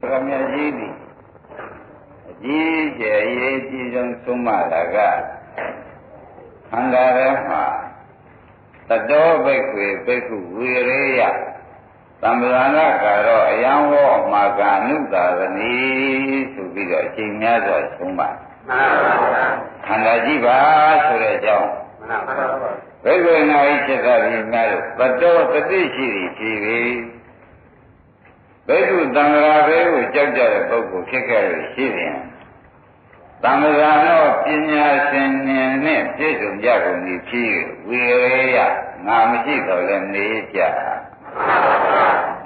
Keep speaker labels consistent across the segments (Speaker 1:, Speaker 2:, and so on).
Speaker 1: ဗရမကြီးသည်အကြီးကျယ်အရေးကြီးဆုံးသုံးမတာကခန္ဓာထဲမှာတတောဘိက္ခွေဘိက္ခုဝိရေယသံဃာနာကတော့အယံဝောမာကာနုသာသနီဆိုပြီးတော့အချိန်များစွာသုံးပါခန္ဓာကြည့်ပါဆိုတဲ့အကြောင်းဘိက္ခွေနာဤจิตသာပြီးများလို့တတောတတိရှိသည်ဖြစ်ပြီ ဘိက္ခုသံဃာဘေကိုကြောက်ကြတဲ့ပုဂ္ဂိုလ်ဖြစ်ခဲ့လို့ရှိရင်သံဃာနောပညာရှင်ဉာဏ်နဲ့ပြည့်စုံကြကုန်ပြီဖြစ်ဝိရေယငါမရှိတော့လည်းနေကြ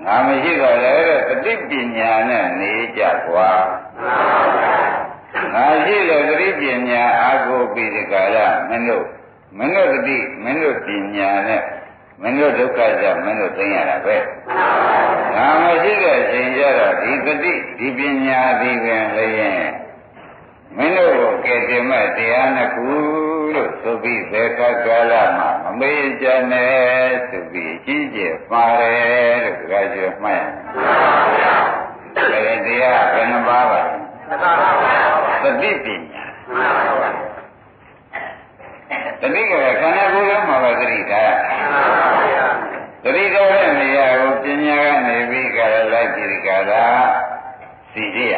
Speaker 1: ငါမရှိတော့လည်းတတိပညာနဲ့နေကြကွာငါရှိတဲ့တတိပညာအာကိုပိဒကာလမင်းတို့မင်းတို့တတိမင်းတို့ပညာနဲ့ မင်းတို့ဒုက္ခကြမင်းတို့သိရတာပဲငါမရှိတဲ့အချိန်ကျတော့ဒီတတိဒီပညာဒီပင်လည်းမင်းတို့ကိုကဲတင်မဲ့တရားနှစ်ခုလို့ဆိုပြီးဘယ်ကကာလမှာမမေ့ကြနဲ့ဆိုပြီးအကြီးကျယ်ပါတယ်လို့ကြွားကျွမှတ်ရမယ်ဘယ်တရားဘယ်နှပါးပါလဲသတိပညာ သတိကခန္ဓာကိုယ်လုံးမှာပဲသတိထားသတိထားတဲ့နေရာကိုပညာကနေပြီးကြရလိုက်ဒီကရာစီရရ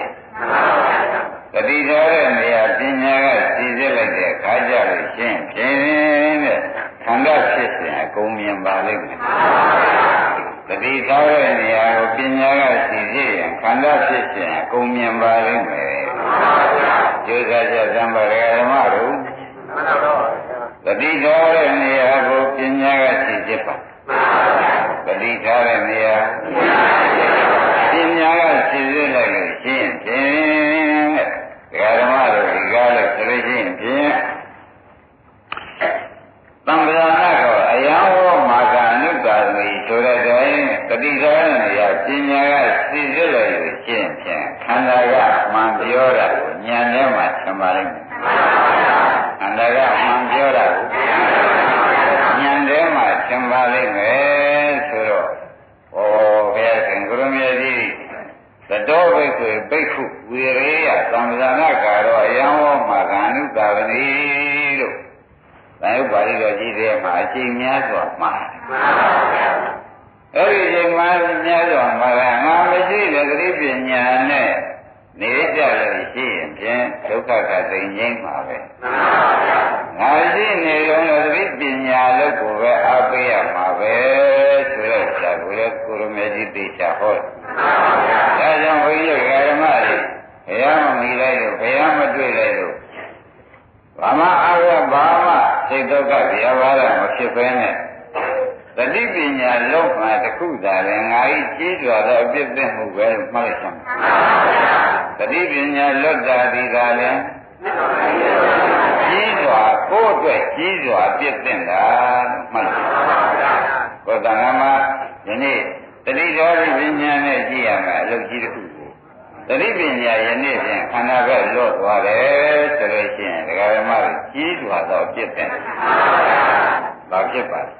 Speaker 1: တတိထားတဲ့နေရာပညာကစီစစ်လိုက်တဲ့ခါကြလို့ရှင်းဖြင်းတဲ့ခန္ဓာဖြစ်စဉ်အကုန်မြင်ပါလိမ့်မယ်တတိထားတဲ့နေရာကိုပညာကစီစစ်ရင်ခန္ဓာဖြစ်စဉ်အကုန်မြင်ပါလိမ့်မယ်ကျိုးစားချက်သံပါရဓမ္မတို့ တတိထားတဲ့နေရာကိုပညာကစီစစ်ပါတတိထားတဲ့နေရာပညာကစီစစ်လိုက်လို့ရှင်းဖြင်းဒကာဓမ္မတို့ဒီကားလို့ဆိုလို့ရှိရင်ဖြင့်သံဃာနာကအယံဝမာကအနုတာသမီဆိုတဲ့တိုင်းတတိသာနေရပညာကသိစွလိုက်လို့ရှင်းဖြင့်ခန္ဓာကမှန်ပြောတာကိုဉာဏ်ထဲမှာသင်ပါလိမ့်မယ်ခန္ဓာကမှန်ပြောတာကိုဉာဏ်ထဲမှာသင်ပါလိမ့်မယ်ဆိုတော့ဩဘုရားရှင်ကိုရမကြီးသတောဘိက္ခွေဘိက္ခုဝိရေယသံဃာနာကတော့အယံဝမာကန္နုတာဝနီလို့ သံယုတ်ပါဠိတော်ကြီးတဲ့မှာအချိန်များစွာမှားတယ်မှန်ပါဗျာအဲ့ဒီအချိန်မှာများစွာမှာကငါမရှိတဲ့သတိပညာနဲ့နေကြလို့ရှိရင်ဖြင့်ဒုက္ခကသိငြိမ်းမှာပဲမှန်ပါဗျာငါရှိနေတော့သတိပညာလို့ကိုပဲအားပေးရမှာပဲဆိုတော့ဒါကိုလည်းကိုရမေကြီးသိချဟောတယ်ဒါကြောင့်ဘုန်းကြီးဓမ္မတွေဘုရားမမီလိုက်လို့ဘုရားမတွေ့လိုက်လို့ ဘာမှအားရဘာမှစိတ်ဒုက္ခဗျာပါဒမဖြစ်ဘဲနဲ့တတိပညာလုံးမှတခုသာလည်းငါဤကြီးစွာသောအပြစ်သက်မှုပဲလို့မှတ်လိုက်စမ်းတတိပညာလွတ်တာဒီသာလည်းကြီးစွာကိုယ့်အတွက်ကြီးစွာအပြစ်သက်တာလို့မှတ်လိုက်ကိုယ်တဏ္ဍာမှာယနေ့တတိတော်ပညာနဲ့ကြည့်ရမယ်အလုပ်ကြီးတစ်ခု ကိုတတိပညာယနေ့ဖြင့်ခန္ဓာပဲလွတ်သွားတယ်ဆိုလို့ရှိရင်ဒကာဓမ္မတွေကြီးစွာသောပြစ်တဲ့ဘာဖြစ်ပါလဲ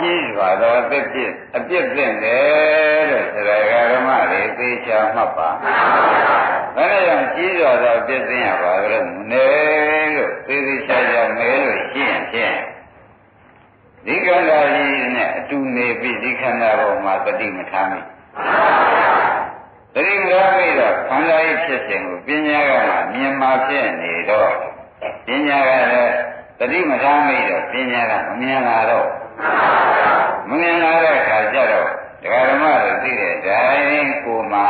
Speaker 1: ကြီးစွာသောအပြစ်ပြစ်အပြစ်တဲ့တယ်လို့ဒကာဓမ္မတွေသိချာမှတ်ပါဘယ်နဲ့ကြောင့်ကြီးစွာသောပြစ်သိရပါကြလို့နေလို့သိသိချာချာမဲလို့ရှိရင်ဖြင့်ဒီခန္ဓာကြီးနဲ့အတူနေပြီးဒီခန္ဓာပေါ်မှာတတိမထားမိ တတိမထားမိတော့ခန္ဓာကြီးဖြစ်စဉ်ကိုပညာကမှမြင်မှဖြစ်နေတော့ပညာကလည်းတတိမထားမိတော့ပညာကမမြင်လာတော့မမြင်လာတဲ့အခါကျတော့ဒကာဓမ္မတွေသိတဲ့တိုင်းကိုမှ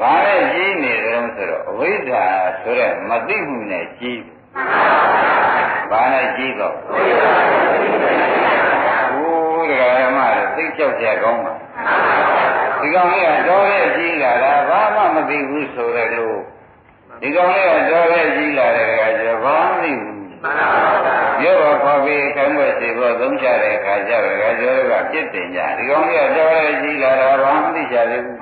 Speaker 1: ဘာနဲ့ကြီးနေကြလို့ဆိုတော့အဝိဇ္ဇာဆိုတဲ့မသိမှုနဲ့ကြီးဘာနဲ့ကြီးတော့ဘိုးတရားဓမ္မတွေသိကြောက်ကြကောင်းပါ ဒီကောင်လေးကတော့ရဲ့ကြီးလာတာဘာမှမသိဘူးဆိုတဲ့လို့ဒီကောင်လေးကတော့ရဲ့ကြီးလာတဲ့အခါကျဘာမှမသိဘူးရုပ်ခေါ်ပြီးခိုင်းွက်စီဖို့သုံးချတဲ့အခါကျတော့ကကျော်ကပြစ်တင်ကြဒီကောင်လေးကတော့ရဲ့ကြီးလာတာဘာမှမသိချသေးဘူး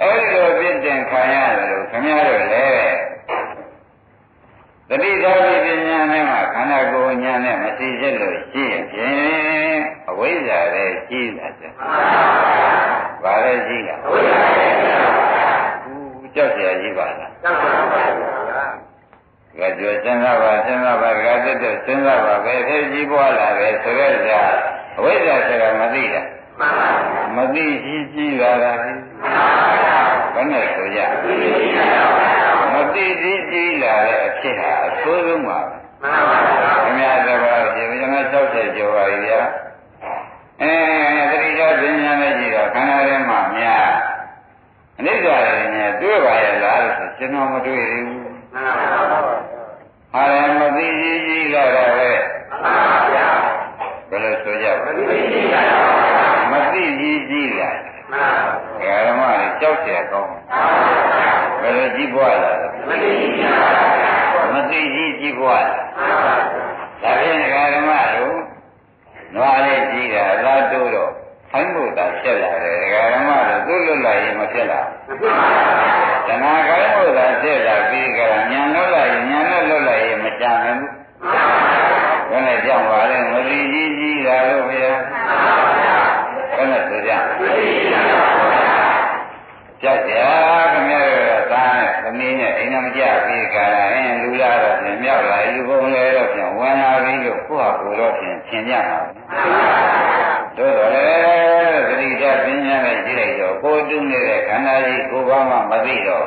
Speaker 1: အဲ့ဒီလိုပြစ်တင်ခံရတယ်လို့ခင်ဗျားတို့လည်းတတိသာဝိပညာနဲ့မှခန္ဓာကိုယ်ညာနဲ့မသိချက်လို့ရှိရင်ဖြင့်အဝိဇ္ဇာရဲ့ကြီးလာတယ် ဘာလဲကြီးလားဦးကြောက်เสียကြီးပါလားကကြွစဉ်းစားပါစဉ်းစားပါကတက်တဲ့စဉ်းစားပါပဲဖြစ်ကြီးပွားလာတယ်ဆိုတော့ကြာအဝိဇ္ဇာဆိုတာမသိတာမသိကြီးကြီးလာတာဘယ်နဲ့ဆိုကြမသိကြီးကြီးလာတဲ့အဖြစ်ဟာအဆိုးဆုံးပါပဲခင်ဗျားသဘောရှင်ကျွန်တော်60ကျော်ပါပြီဗျာအဲ တတိယပညာနဲ့ကြည့်တော့ခန္ဓာထဲမှာများအနိစ္စရည်နဲ့တွေ့ပါရဲ့လားလို့ဆိုကျွန်တော်မတွေ့သေးဘူးဟာလည်းမသိကြီးကြီးလာတာပဲဘယ်လိုဆိုကြပါမသိကြီးကြီးလာဓမ္မတွေကြောက်เสียကောင်းဘယ်လိုကြီးပွားလာလဲမသိကြီးကြီးပွားလာဒါဖြင့်ဓမ္မတို့နွားလေးကြီးတာလာတိုးတော့ ဖိုင်းဖို့တာဖြစ်လာတယ်ဓမ္မတို့သူ့လွတ်လာရင်မဖြစ်လာတဏှာကိုင်းဖို့တာဖြစ်လာပြီးကြတာညာလွတ်လာရင်ညာနဲ့လွတ်လာရင်မကြမ်းဘူးဘယ်နဲ့ကြောက်ပါလဲမသိကြီးကြီးလာလို့ဘုရားဘယ်နဲ့ဆိုကြကြောက်ကြခင်ဗျားတို့ သားနဲ့သမီးနဲ့အိမ်နဲ့မကြပြီးကြတာအင်းလူလာတော့ပြင်မြောက်လာလူပုံလဲတော့ပြင်ဝင်လာပြီးလို့ကိုယ့်ဟာကိုယ်တော့ပြင်သင်ကြတာတို့တော့လေသတိဓာတ်ပညာနဲ့ကြည့်လိုက်တော့ကိုယ်တူးနေတဲ့ခန္ဓာကြီးကိုယ်ဘာမှမသိတော့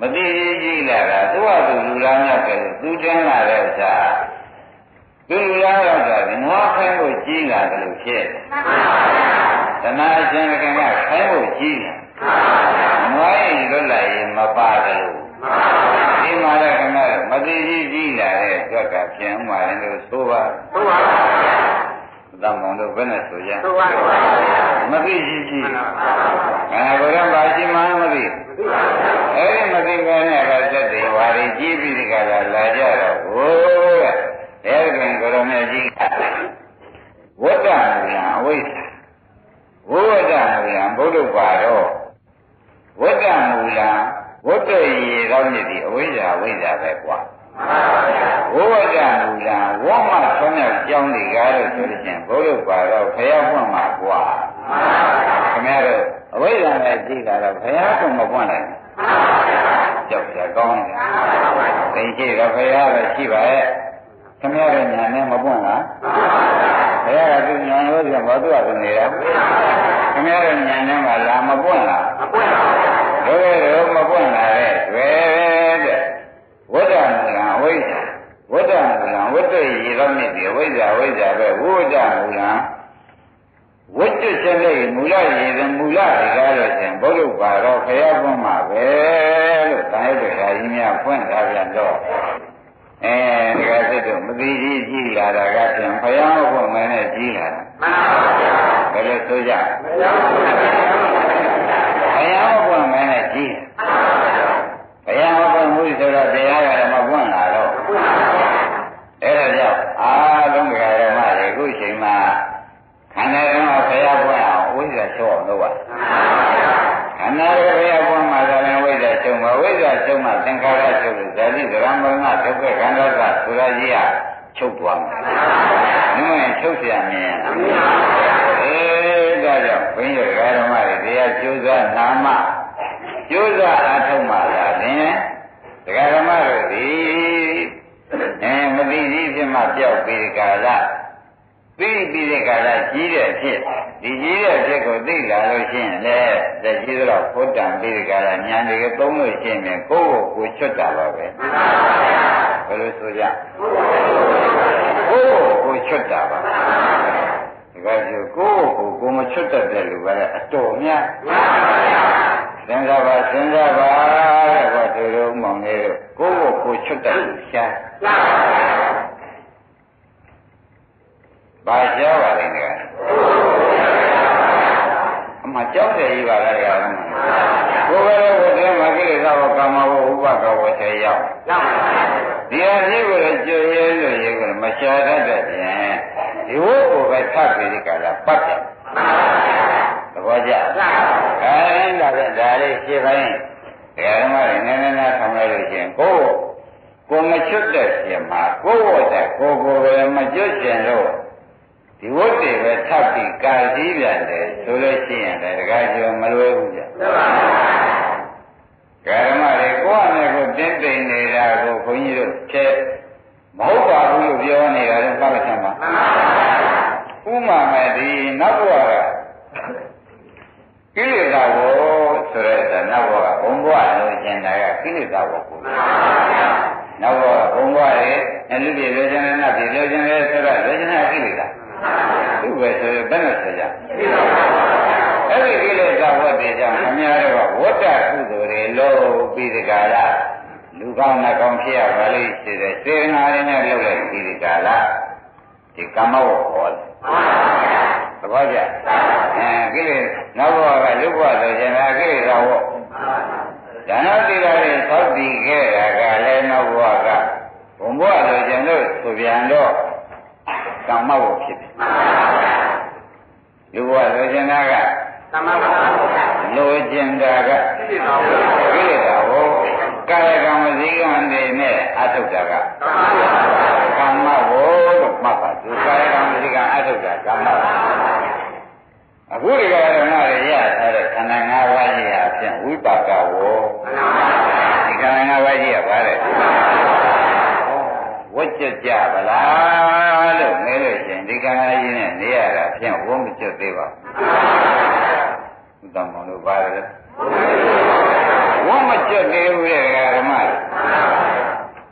Speaker 1: မသိကြီးလာတာသူ့ဟာသူလူလာမြောက်ကလေးသူတင်းလာတဲ့ဥစ္စာသူလူလာတော့ဒီနွားခိုင်းဖို့ကြီးလာတယ်လို့ဖြစ်တဏှာရှင်ကခိုင်းဖို့ကြီးလာနွားရင်လွတ်လိုက်ရင်မပါတယ်လို့ဒီမှာလည်းခင်ဗျားမ သိကြီးကြီးလာတဲ့အတွက်ကပြန်မှတယ်လို့ဆိုပါဆိုပါတမောင်တို့ဘယ်နဲ့ဆိုကြဆိုပါမသိကြီးကြီးအဲဘုရားပါရှိမှမသိအဲဒီမသိဘဲနဲ့ကသက်တွေဝါရီကြီးပြီးဒီကလာလာကြတော့ဟိုးတဲ့အဲဒီကကိုရမေကြီးဝတ္တမူလအဝိဇ္ဇာဝိဝတ္တမူလဘုဒ္ဓဘာတော့ဝတ္တမူလ ဝတ္တရေတော့မြည်ဒီအဝိဇ္ဇာအဝိဇ္ဇာပဲကွာဝိဝတ္တမူလဝေါမဆွမ်းမြောက်ကြောင်းတွေကားလို့ဆိုလို့ချင်းဘုရားပါတော့ဖယားဖွင့်မှာကွာခင်ဗျားတို့အဝိဇ္ဇာနဲ့ကြည့်တာတော့ဖယားကမပွင့်နိုင်ကြောက်ကြကောင်းတယ်သင်ကြည့်တော့ဖယားပဲရှိပါရဲ့ခင်ဗျားတို့ညာနဲ့မပွင့်လားဘုရားကသူညာလို့ဆိုတော့သူ့အကူနေတာခင်ဗျားတို့ညာနဲ့မှလာမပွင့်လားမပွင့်ပါဘူး တို့တို့မပွင့်လာတဲ့တွေ့တဲ့ဝိဒ္ဓမူလံအဝိဇ္ဇာဝိဒ္ဓမူလံဝိတ္တရေတော့မြစ်ဒီအဝိဇ္ဇာအဝိဇ္ဇာပဲဝိဒ္ဓမူလံဝိတ္တစလိမူလရေသမူလတွေကားလို့ရှင်ဘုရုပ်ပါတော့ခရဖွင့်မှာပဲလို့တာရတဲ့ဓာကြီးများဖွင့်ထားပြန်တော့အဲဒီကစစ်တော့မသိကြီးကြီးလာတာကပြန်ဘုရားဖွင့်မယ်နဲ့ကြီးလာတာမှန်ပါဗျာဘယ်လိုဆိုကြဘုရားဖွင့် မယ်နဲ့ကြီးဘုရားဖွင့်မှုဆိုတော့တရားကလည်းမဖွင့်လာတော့အဲ့ဒါကြောင့်အားလုံးကဓမ္မတွေအခုချိန်မှာခန္ဓာကဘုရားပွင့်အောင်ဝိဇ္ဇာချောအောင်လုပ်ပါခန္ဓာရဲ့ဘုရားပွင့်မှာလည်းဝိဇ္ဇာချုပ်မှာဝိဇ္ဇာချုပ်မှာသင်္ခါရချုပ်လို့ဇာတိသရမရဏဒုက္ခခန္ဓာကဆိုတာကြီးကချုပ်သွားမှာ။ဒီမဲ့ချုပ်เสียမြင်။အေးဒါကြောင့်ဘုန်းကြီးဓမ္မတွေတရား ကျိုးစားနာမကျိုးစားအထုံးမှလာရင်ဒကာဓမ္မတို့ဒီအဲမသိကြီးဖြစ်မှပြောက်ပြီးကာလပြီးပြီးတဲ့ကာလကြီးတဲ့အဖြစ်ဒီကြီးတဲ့အဖြစ်ကိုသိလာလို့ရှိရင်လည်းတကြီးတော့ဖုတ်တံပြီးတဲ့ကာလဉာဏ်တွေကသုံးလို့ရှိရင်ကိုယ့်ကိုယ်ကိုချွတ်တာပါပဲဘယ်လိုဆိုကြကိုယ့်ကိုယ်ကိုချွတ်တာပါဒီ ကကျကိုယ့်ကိုယ်ကိုမချွတ်တတ်တဲ့လူကလည်းအတော်များစဉ်းစားပါစဉ်းစားပါတဲ့ဟောသူတို့မောင်လေးတို့ကိုယ့်ကိုယ်ကိုချွတ်တတ်လို့ရှားဘာရှားပါလဲကွာ အမှကြောက်တယ်ကြီးပါလားကွာကိုယ်ပဲဝတ်တယ်မကိလေသာဘောကာမဘောဥပကဘောဆေရောက်ဒီအဖြစ်ကိုလည်းကြွရဲလို့ရဲကိုမရှားတတ်တဲ့ပြင်ဒီဝတ်ကိုပဲသတ်ပြီးဒီကလာပတ်တယ်သဘောကျအဲဒါပဲဒါလေးရှင်းပိုင်းဓမ္မတွေနည်းနည်းနားထောင်လိုက်လို့ရှိရင်ကိုယ်ကိုမချွတ်တဲ့ရှင်မှာကိုယ်ဝတ်တဲ့ကိုယ်ကိုယ်ပဲမကျွတ်ရှင်လို့ ဒီဝတ်တွေပဲထပ်ပြီးကာကြီးပြန်တယ်ဆိုလို့ရှိရင်လည်းတကားကျော်မလွယ်ဘူးကြဓမ္မတွေကိုယ့်အနေကိုတင်းတိမ်နေတာကိုခွန်ကြီးတို့ချက်မဟုတ်ပါဘူးလို့ပြောနေတာလည်းပတ်သက်မှာဥမာမဲ့ဒီနောက်ဘဝကကိလေသာကိုဆိုရဲနောက်ဘဝကဘုံဘဝလို့ကျင်တာကကိလေသာကိုကိုနောက်ဘဝဘုံဘဝရဲ့အလူပြေလိုချင်တဲ့နတ်ပြေလိုချင်တဲ့ဆိုတော့လိုချင်တဲ့ကိလေသာသူ့ပဲဆိုရင်ဘယ်နဲ့ဆိုကြအဲ့ဒီကိလေသာဝတ်တွေကြောင့်အများတော့ဝတ္တကုသိုလ်တွေလို့ပြီးဒီကလာလူကောင်းနှကောင်းဖြစ်ရပါလိမ့်စေတဲ့စေနာရင်းနဲ့လုပ်တဲ့ပြီးဒီကလာဒီ ကမ္မဝဟောတယ်သဘောကျအဲကိလေနောက်ဘဝကလူဘဝဆိုရင်ဒါကိလေသာဝတ်ဒါနောက်တိလာတွေသောက်တည်ခဲ့တာကလည်းနောက်ဘဝကဘုံဘဝဆိုရင်တို့ဆိုပြန်တော့ကမ္မဝတ်ဖြစ်တယ်လူဘဝဆိုရင်ကသမဝလိုချင်တာကကိလေသာကိုကာယကံဝစီကံတွေနဲ့အထုတ်တာကကမ္မဝလို့မှတ်ပါသူကာယကံဝ စီကံအထုတ်တာကမ္မဝအခုဒီကရဏတွေရထားတဲ့ခန္ဓာ၅ပါးကြီးအဖြစ်ဝိပါကဝဒီခန္ဓာ၅ပါးကြီးကဘာလဲဝတ်ကြကြပါလားလို့မဲလို့ရှင်ဒီခန္ဓာကြီးနဲ့နေရတာဖြင့်ဝုန်းမကျွတ်သေးပါဘူးဥတ္တမောင်တို့ပါတယ်ဝုန်းမကျွတ်သေးဘူးတဲ့ဓမ္မ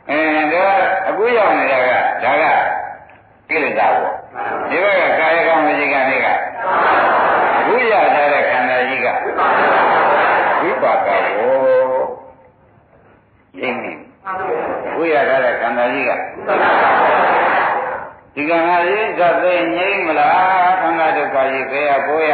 Speaker 1: အဲဒါအခုရောက်နေတာကဒါကကိလေသာပေါ့ ဒီဘက်ကကာယကံဝစီကံတွေကအခုရထားတဲ့ခန္ဓာကြီးကဝိပါကဝေါရင်းနေဝိရထားတဲ့ခန္ဓာကြီးကဒီကံဟာရင်းသသိငြိမ့်မလားခန္ဓာဒုက္ခကြီးဘယ်ရပိုးရ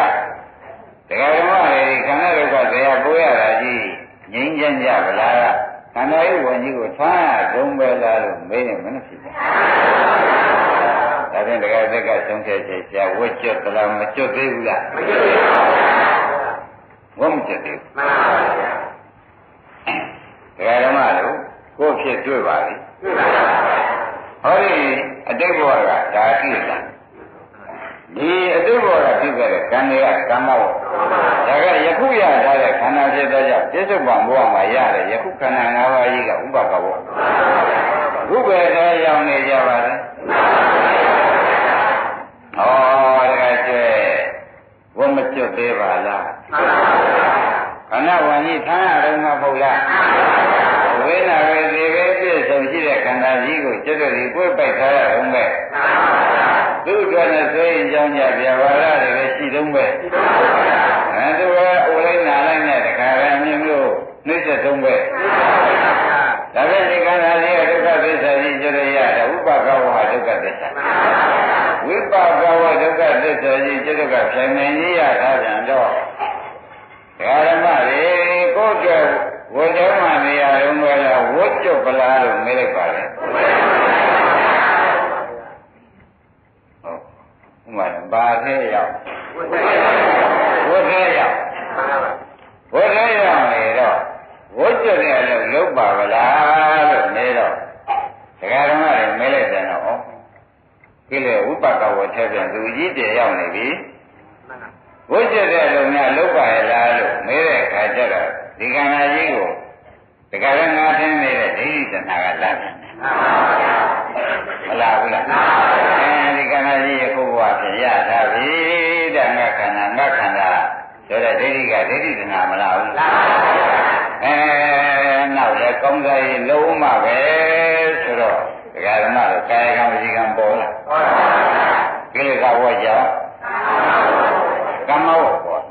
Speaker 1: တရားဓမ္မတွေခန္ဓာဒုက္ခတရားပိုးရတာကြီးငြိမ့်ချမ်းကြဗလားခန္ဓာရဲ့ဝင်ကြီးကိုထွန်းရဒုံပဲလားလို့မေးရင်မနှဖြစ်ဘူး ဒါဖြင့်တရားသက်ကဆုံးဖြတ်ချက်ဆရာဝတ်ကျွတ်သလားမကျွတ်သေးဘူးလားမကျွတ်သေးပါဘူးဝတ်မကျွတ်သေးဘူးမှန်ပါဗျာတရားဓမ္မတို့ကိုယ်ဖြစ်တွေ့ပါပြီတွေ့ပါပါဟောဒီအတိတ်ဘဝကဒါရှိတာဒီအတိတ်ဘဝကဖြစ်ခဲ့တဲ့ကံတွေကကမ္မဝဒါကယခုရထားတဲ့ခန္ဓာဖြစ်သောကြောင့်ပြစ္ဆုတ်ပံဘဝမှာရတဲ့ယခုခန္ဓာ၅ပါးကြီးကဥပကဘဝခုပဲတော့ရောက်နေကြပါလေ ဟောတကယ်ကျဲဝမကျွတ်သေးပါလားခန္ဓာဝင်ကြီးထားရတော့မဟုတ်လားဝိနာပဲဒီပဲပြည့်စုံရှိတဲ့ခန္ဓာကြီးကိုကျွတ်တို့ဒီကိုယ်ပိုက်ထားရအောင်ပဲသူ့အတွက်နဲ့ဆိုရင်ကြောင်းကြပြပါရတွေပဲရှိတုံးပဲအဲသူကအိုလိုက်နာလိုက်နဲ့တခါပဲအမြင်လို့နှိမ့်ဆက်တုံးပဲဒါပဲဒီခန္ဓာကြီးကဒုက္ခသစ္စာကြီးကျွတ်ရတာဥပကဝဟဒုက္ခသစ္စာ ဝိပါကဝဒုက္ခသစ္စာကြီးကျွတ်ကဖြေနိုင်ရတာပြန်တော့ဓမ္မတွေကိုယ်ကျော်ဝတ်တော်မှနေရာလုံးပဲလားဝတ်ကျွတ်ပလားလို့မေးလိုက်ပါလေဟုတ်ဥမာဘာသေးရောက်ဝတ်သေးရောက်ဝတ်သေးရောက်နေတော့ဝတ်ကျွတ်တဲ့အလုပ်လုပ်ပါဗလားလို့မေးတော့ဒကာဓမ္မတွေမေးလိုက်တယ်တော့ကိလေဥပကဝတ် ထဲပြန်သူကြီးတည်ရောက်နေပြီဝိကျက်တဲ့လုံများလုတ်ပါရဲ့လားလို့မေးတဲ့အခါကျတော့ဒီကံနာကြီးကိုတကယ်လည်းငါထင်းနေတဲ့ဒိဋ္ဌိတဏှာကလာတယ်မလာဘူးလားအဲဒီကံနာကြီးယခုဘဝဖြစ်ရတာပြီတဲ့ငါခန္ဓာငါခန္ဓာဆိုတဲ့ဒိဋ္ဌိကဒိဋ္ဌိတဏှာမလာဘူးလားအဲနောက်လည်းကောင်းစားရေးလုံးမပဲဆိုတော့ဒကာဓမ္မတို့ကာယကံဝစီကံပေါ်လာကိလေသာဝတ်ကြောင့်ကမ္မဝတ်ပေါ်ဩ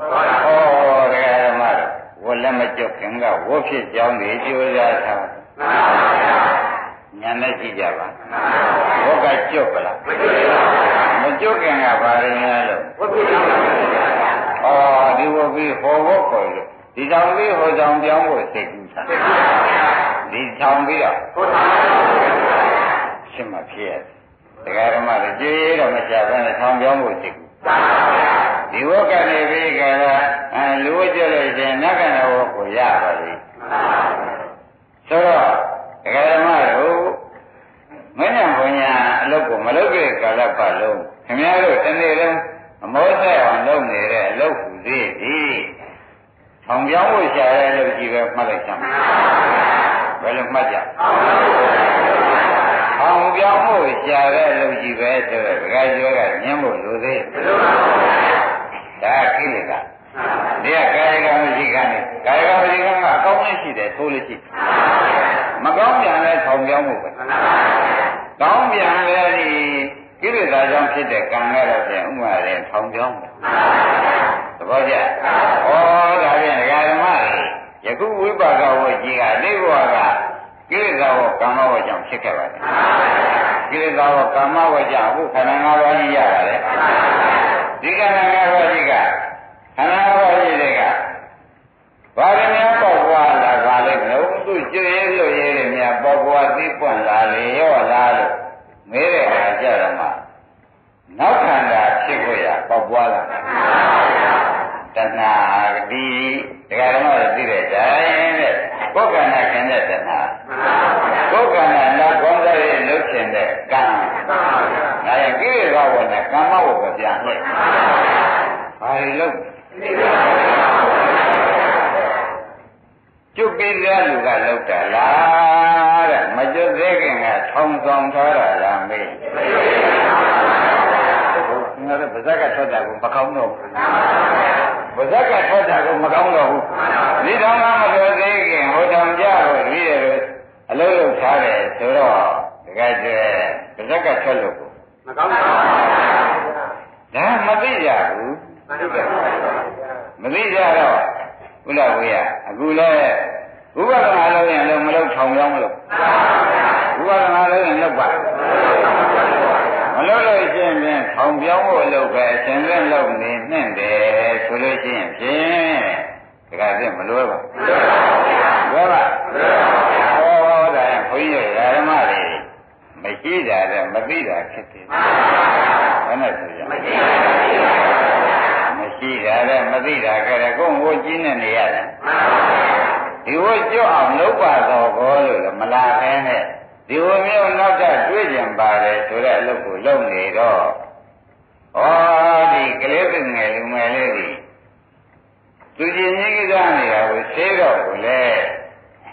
Speaker 1: ဒကာဓမ္မတို့ဝတ်လည်းမကြောက်ခင်ကဝတ် ဖြစ်ကြောင်းဒီကြိုးစားထားညာနဲ့ကြည့်ကြပါဝတ်ကကြောက်ပလားမကြောက်ခင်ကဘာရင်းလဲလို့ဝတ်ဖြစ်ကြောင်းဩဒီဝတ်ပြီးဟောဖို့ခေါ်လို့ဒီတောင်လေးဟောဆောင်ပြောင်းဖို့စိတ်ကူးတာဒီထောင်ပြီးတော့ရှင်းမဖြစ်ရတရားဓမ္မတွေကြည်တော့မချဘဲနဲ့ထောင်ပြောင်းဖို့စိတ်ကူးဒီဝတ်ကနေပြီးကြတော့အဲလူဝတ်ကြလို့ရှိရင်နတ်ကနဝတ်ကိုရပါလိမ့် ဆိုတော့တရားဓမ္မတို့မဉ္ဇဉ်ဘုံညာအလုပ်ကိုမလုပ်တဲ့ကာလပတ်လုံးခင်ဗျားတို့တနေ့လုံးအမောဆက်အောင်လုပ်လုပ်နေတဲ့အလုပ်ဟူသေးသည်ထောင်ပြောင်းဖို့ရှာတဲ့အလုပ်ကြီးပဲမှတ်လိုက်စမ်းဘယ်လိုမှတ်ကြထောင်ပြောင်းဖို့ရှာတဲ့အလုပ်ကြီးပဲဆိုတော့ဒကာကျော်ကညင်းဖို့လိုသေးဒါကိလေသာ ဒီကကာယကံရှိခံနေကာယကံရှိခံကအကောင်းကြီးရှိတယ်ထိုးလို့ရှိမကောင်းပြန်လဲထောင်ပြောင်းဖို့ပဲကောင်းပြန်လဲဒီကိလေသာကြောင့်ဖြစ်တဲ့ကံကတော့ပြန်ဥမာရင်ထောင်ပြောင်းတယ်သဘောကျဩဒါဖြင့်ဒကာဓမ္မတွေယခုဝိပါကဝကြီးကအိဘဝကကိလေသာဝကမ္မဝကြောင့်ဖြစ်ခဲ့ပါတယ်ကိလေသာဝကမ္မဝကြောင့်အခုခန္ဓာ၅ပါးကြီးရပါတယ်ဒီခန္ဓာ၅ပါးကြီးက ခန္ဓာ၅ပါးကြီးတွေကဘာရမင်းပေါ့ကွာလာပါလိမ့်မလို့သူကျွေးလို့ရေးတယ်မြတ်ပေါ့ကွာသိပွင့်လာလေရောလားလို့မေးတဲ့အခါကျတော့မှနောက်ခန္ဓာဖြစ်ခွင့်ရပေါက်ပွားလာတဏှာဒီဒကာဓမ္မတွေသိတဲ့တိုင်းတဲ့ကိုယ်ခန္ဓာခင်တဲ့တဏှာကိုယ်ခန္ဓာနာကောင်းတဲ့လှုပ်ရှင်တဲ့ကံဒါရင်ကိရိယာဝနဲ့ကမ္မဝကပြန်လှည့်ဘာတွေလုပ် ကျွတ်ပြီးတဲ့လူကလောက်တာလားတဲ့မကျွတ်သေးခင်ကထောင်ဆောင်ထားတာလားမေးငါတို့ဗဇက်ကထွက်တာကိုမကောင်းတော့ဘူးဗဇက်ကထွက်တာကိုမကောင်းတော့ဘူးဒီတောင်ကမပြောသေးခင်ဟိုတောင်ကြလို့ပြီးတယ်လို့အလုံးလုံးထားတယ်ဆိုတော့တကယ်ကျဲဗဇက်ကထွက်လို့ကိုမကောင်းပါဘူးဒါမသိကြဘူးမသိကြ တော့ဘုရားဝေယအခုလည်းဥပဒနာလုံးရင်လုံးမလုံးထောင်ကြောင်းမလို့ဥပဒနာလုံးရင်လောက်ပါမလို့လို့ရှိရင်ဖြင့်ထောင်ပြောင်းဖို့လုပ်ပဲအရှင်လည်းလုပ်နေနှင့်တယ်ဆိုလို့ရှိရင်ဖြင့်ဒါကပြမလွဲပါလွဲပါဟောဒါရင်ခွင့်ရဓမ္မတွေမရှိတာတဲ့မသိတာဖြစ်တယ်ဘယ်နဲ့ဆိုကြမရှိတာ မရှိတာတဲ့မသိတာကြတဲ့ကိုယ်ကိုကြီးနေနေရတယ်ဒီဝကြောက်အောင်လုပ်ပါတော့ဘောလို့လည်းမလာခဲနဲ့ဒီဝမျိုးနောက်ထပ်တွေးကြံပါတယ်ဆိုတဲ့အလုပ်ကိုလုပ်နေတော့ဩဒီကလေးပင်ငယ်လူငယ်လေးဒီသူချင်းကြီးကစားနေတာကိုဆေးတော့ကိုလေ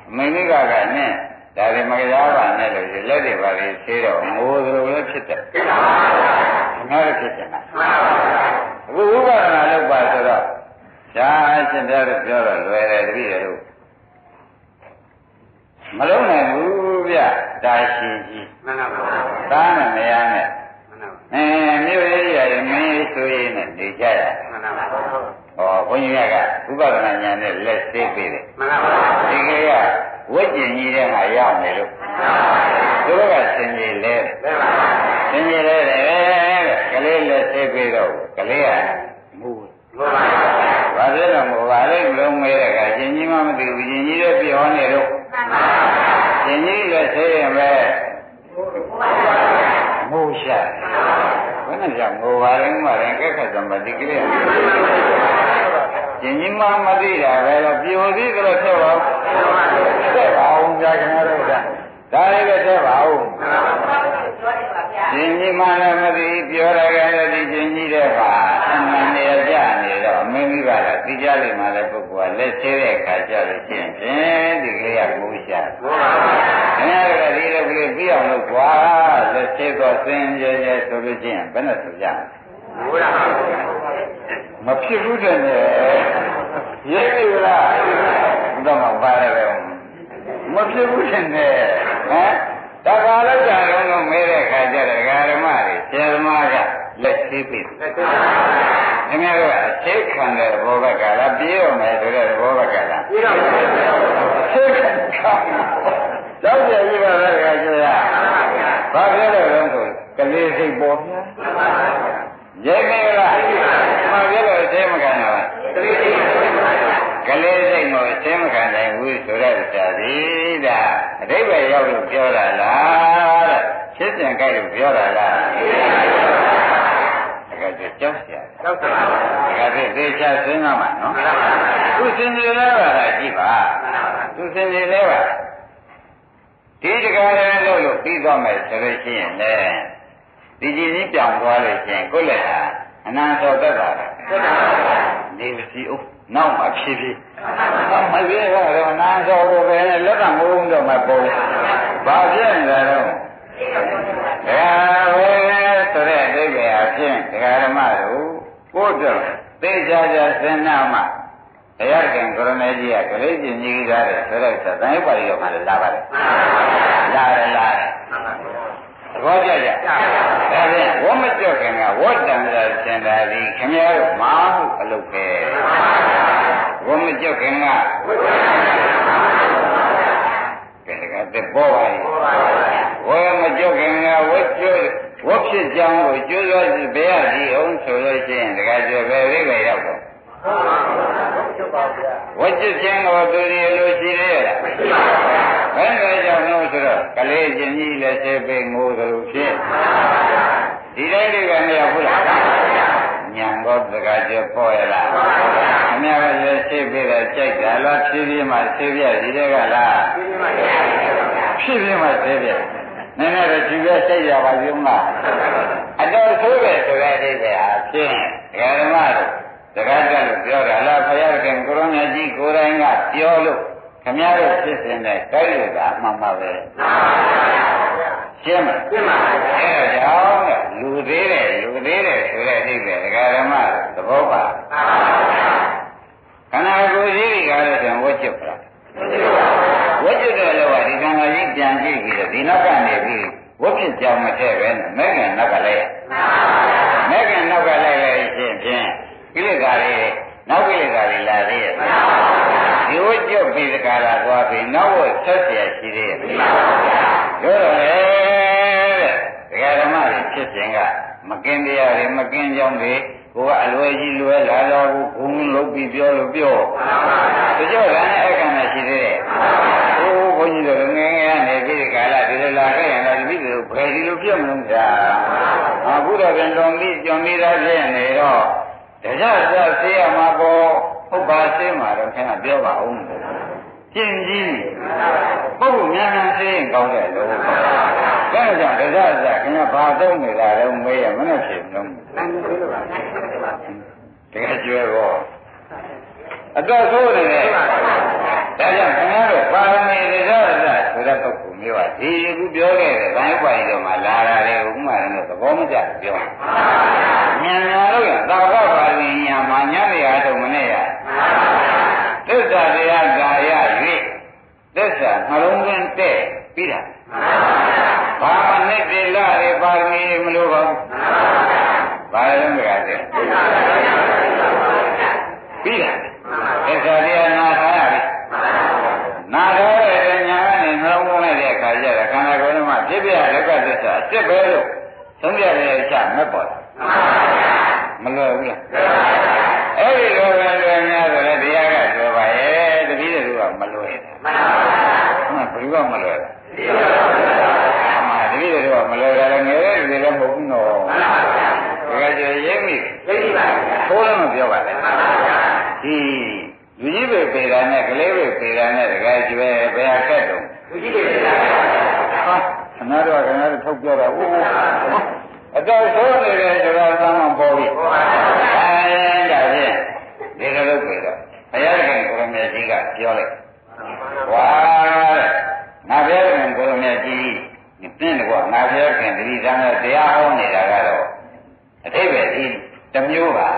Speaker 1: အမိမိကကနဲ့ဒါဒီမကြပါနဲ့လို့လက်တွေပါလေဆေးတော့ငိုသလိုလည်းဖြစ်တယ်ဖြစ်ပါဘူးငါလည်းဖြစ်တယ်လားမှန်ပါဘူး အခုဝိပဿနာလုပ်ပါဆိုတော့ဒါအရှင်ဘုရားတို့ပြောတော့လွယ်တယ်တပည့်တို့မလုံးနိုင်ဘူးဗျဒါရှိကြီးမှန်ပါပါသားနဲ့မယားနဲ့မှန်ပါအဲမြို့ရေးရရင်မင်းရေးဆိုရင်နဲ့နေကြရမှန်ပါပါဟောဘုန်းကြီးကဥပဒနာဉာဏ်နဲ့လက်သေးပေးတယ်မှန်ပါပါဒီကလေးက ဝိကျင်ကြီးတဲ့ဟာရောက်နေလို့မှန်ပါပါသူတို့ကစင်ကြီးလဲမှန်ပါပါစင်ကြီးလဲတယ်တဲ့ကလေးလက်သေးပေးတော့ကလေးကမူမှန်ပါပါဘာဖြစ်လို့မူပါလဲလုံးမဲတဲ့ကရှင်ကြီးမှမသိဘူးရှင်ကြီးလည်းပြောနေတော့ရှင်ကြီးလည်းဆေးရင်ပဲမိုးရှာဘယ်နဲ့ကြောင့်ငိုပါလဲမှလည်းကဲခတ်သမတိကလေး ရှင်ကြီးမှမသိတာပဲတော့ပြိုသေးကြလို့ထက်ပါဦးထက်ပါဦးကြာခင်ဗျားတို့ကဒါလေးပဲထက်ပါဦးရှင်ကြီးမှလည်းမသိပြောရကြတဲ့ဒီရှင်ကြီးတဲ့ပါအမှန်တရားကြနေတော့မင်းကြီးကလည်းသိကြလိမ့်မှလည်းပုဂ္ဂိုလ်ကလက်သေးတဲ့အခါကျလို့ရှိရင်ဖြင့်ဒီကလေးကငိုရှာမှန်ပါပါခင်ဗျားတို့ကဒီလိုကလေးပြီးအောင်လုပ်ကွာလက်သေးတော့စင်ကြဲကြဲဆိုလို့ရှိရင်ဘယ်နဲ့ဆိုကြလဲ ငိုတာမဖြစ်ဘူးတဲ့ရေးပြီလားတော့မပါရပဲမဖြစ်ဘူးတဲ့ဟမ်တခါလောက်ကြတော့တော့မဲတဲ့ခါကျတော့ဓမ္မတွေဆရာသမားကလက်သေးပြီခင်ဗျားတို့ကအသိခံတဲ့ဘောဘကလားပြေးရမယ်ဆိုတဲ့ဘောဘကလားပြေးတော့မယ်သိခံတော့ကြည့်ပါလားခါကျရဘာပြောလို့လဲဆိုကလေးစိတ်ပေါ်ဗျာ ရဲမင်္ဂလာမှန်ပြောလို့သိမခံတာပါကလေးစိတ်ကိုသိမခံနိုင်ဘူးဆိုတဲ့စာသည်ဒါအတိတ်ပဲရောက်လို့ပြောတာလားတဲ့ရှင်းပြန်ကြိုက်လို့ပြောတာလားဒါကကြောက်ရကြောက်ပါဘူးဒါကသေချာစဉ်းစားမှာနော်သူစဉ်းစားလဲပါလားကြည့်ပါသူစဉ်းစားလဲပါဒီတကားလည်းလို့ပြီးသွားမယ်ဆိုလို့ရှိရင်လည်း ဒီကြည်ကြီးပြောင်းသွားလို့ရှိရင်ကိုယ့်လက်ဟာအနန္တောသက်တာနေပါစီဦးနောက်မှဖြည်းဖြည်းမပြေတော့တော့နာသောကိုပဲလက်ကမုန်းတော့မှပုံဘာဖြစ်နေတာတော့ဒါပဲဆိုတဲ့အဓိပ္ပာယ်အဖြစ်ဒကာဓမ္မတို့ကိုယ့်တော့သိကြကြစဉ်းနာမှဘုရားခင်ကိုရမေကြီးကကလေးချင်းကြီးကားတယ်ဆိုတော့သံယုပါဠိတော်မှာလာပါတယ်လာတယ်လာတယ်သ ဘောကျကြဒါဖြင့်ဝမကြော့ခင်ကဝတ္တံသာစင်တာဒီခင်ဗျားတို့မဟုတ်အလုပ်ပဲဝမကြော့ခင်ကကဲကတဲ့ပေါ်ပါရဲ့ဝမကြော့ခင်ကဝတ်ကျွတ်ဝတ်ဖြစ်ကြောင်းကိုကျွတ်ရစီဘယ်ရစီအောင်ဆိုလို့ရှိရင်တခါကျွတ်ပဲရိပဲရောက်တော့ ဝတ်ကျွတ်ခြင်းကိုသူဒီလိုရှိရလားမရှိပါဘူးဘယ်လိုကြောင့်လို့ဆိုတော့ကလေးချင်းကြီးလည်းဆေးပိငိုသလိုဖြစ်ဒီတိုင်းလေးကမရဘူးလားညံတော့တကားကျပေါ်ရလားအများကလည်းဆေးပိတယ်ကြိုက်တာလားဖြည်းဖြည်းမှဆေးပြဒီတဲ့ကလားဖြည်းဖြည်းမှဆေးပြနည်းနည်းတော့ကြည့်ရစိတ်ရပါပြုံးလားအတော်ဆိုးတယ်ဆိုတဲ့အဓိပ္ပာယ်အဖြစ်ဓမ္မတို့ တကားတက်လို့ပြောတာလားဘုရားခင်ကိုရောမြတ်ကြီးကိုယ်တိုင်ကပြောလို့ခမည်းတော်ဖြစ်စဉ်နဲ့တိုက်လို့တာအမှန်ပါပဲရှင်းမလားရှင်းပါပါအဲဒါကြောင့်လူသေးတယ်လူသေးတယ်ဆိုတဲ့အဓိပ္ပာယ်ဒကာဓမ္မသဘောပါခန္ဓာကိုယ်ကြီးကလည်းဆိုဝတ်ကျွတ်ပါဝတ်ကျွတ်တယ်လို့ကဒီခန္ဓာကြီးပြန်ကြည့်ပြီးတော့ဒီနောက်ကနေပြီးဝတ်ဖြစ်ကြောင်မထည့်ပဲနဲ့မဲ့ကန်နောက်ကလည်းမဲ့ကန်နောက်ကလည်းလည်းရှင်းဖြင့် ကိလေသာတွေနောက်ကိလေသာတွေလာသေးရဲ့ဒီဝတ်ကျွတ်ပြီးတကားလာသွားပြီးနောက်ဝတ်ဆက်เสียရှိသေးရဲ့ပြောတော့လေတဲ့ဒကာဓမ္မတွေဖြစ်စဉ်ကမကင်းတရားတွေမကင်းကြောင်းတွေကိုကအလွယ်ကြီးလွယ်လာတော့ကိုဘုံလုံးပြီးပြောလို့ပြောတကြော့လည်းအခမ်းနဲ့ရှိသေးတယ်ဟိုးဘုန်းကြီးတို့ငယ်ငယ်နေပြီးဒီကာလဒီလိုလာခဲ့ရင်လည်းဒီလိုဘယ်ဒီလိုပြတ်မလို့ကြာအခုတော့ပြန်တော်ပြီးကြုံပြီးသားဖြစ်နေတော့ တကြဆက်ဆေးရမှာပေါ့ဟုတ်ပါဆေးမှာတော့ခင်ဗျပြောပါဦးကျင့်ကြီးပုဂ္ဂိုလ်များများဆေးရင်ကောင်းတယ်လို့ဒါကြောင့်တကြဆက်ခင်ဗျဘာသုံးနေတာတော့မေးရမနဲ့ဖြစ်လုံးတကယ်ကျွဲတော့အတော့ဆိုးနေတယ်ဒါကြောင့်ခင်ဗျားတို့ပါရမီတကြဆက်ဆိုတဲ့ပုဂ္ဂိုလ် မျိုးကဒီခုပြောခဲ့တဲ့ဘိုင်းပွားကြီးတော့မှလာတာလေဥမာလည်းသဘောမကျပြောဉာဏ်များလို့ရသာဘပါဠိညာမှာညနေရတော့မနဲ့ရသစ္စာတရားကာယ၍သစ္စာနှလုံးသွင်းတဲ့ပြီးတာဘာမနဲ့တိလာတွေပါရမီမလို့ပါဘူးဘာလို့လဲကြတဲ့ပြီးတာသစ္စာတရားနာထားရပြီနာထားတဲ့ညာနဲ့ နှလုံးသွင်းလိုက်တဲ့အခါကျတော့ခန္ဓာကိုယ်ထဲမှာဖြစ်ပြလောကသစ္စာအစ်စ်ပဲလို့သုံးပြတဲ့အချက်မပေါ်မလွယ်ဘူးလားအဲ့ဒီလိုပဲလွယ်များဆိုလည်းတရားကပြောပါရဲ့တပည့်တွေကမလွယ်ဘူးမှန်ပါဘူးဘယ်ကမလွယ်လဲတပည့်တွေကမလွယ်တာလည်းငယ်တဲ့လူတွေလည်းမဟုတ်ဘူးနော်မှန်ပါဘူးဒါကြရင်းမိသိပြီပါဘိုးလည်းမပြောပါနဲ့ဒီလူကြီးပဲပေတာနဲ့ကလေးပဲပေတာနဲ့တကယ်ကျွဲဘယ်အခက်တုံး လူကြီးပဲပေတာဟာခဏတော့ခဏတော့ထုတ်ပြောတာအိုးအတော်ဆိုးနေတယ်ဆိုတော့သမ်းပေါ်ပြီအဲဒါဖြင့်ဒီလိုလုပ်ပြီတော့ဘုရားခင်ကိုရမေကြီးကပြောလိုက်ဝါတဲ့ငါဘုရားခင်ကိုရမေကြီးပြင်းတယ်ကွာငါဘုရားခင်တတိသံနဲ့တရားဟောနေတာကတော့အထိပ္ပယ်ဒီတစ်မျိုးပါ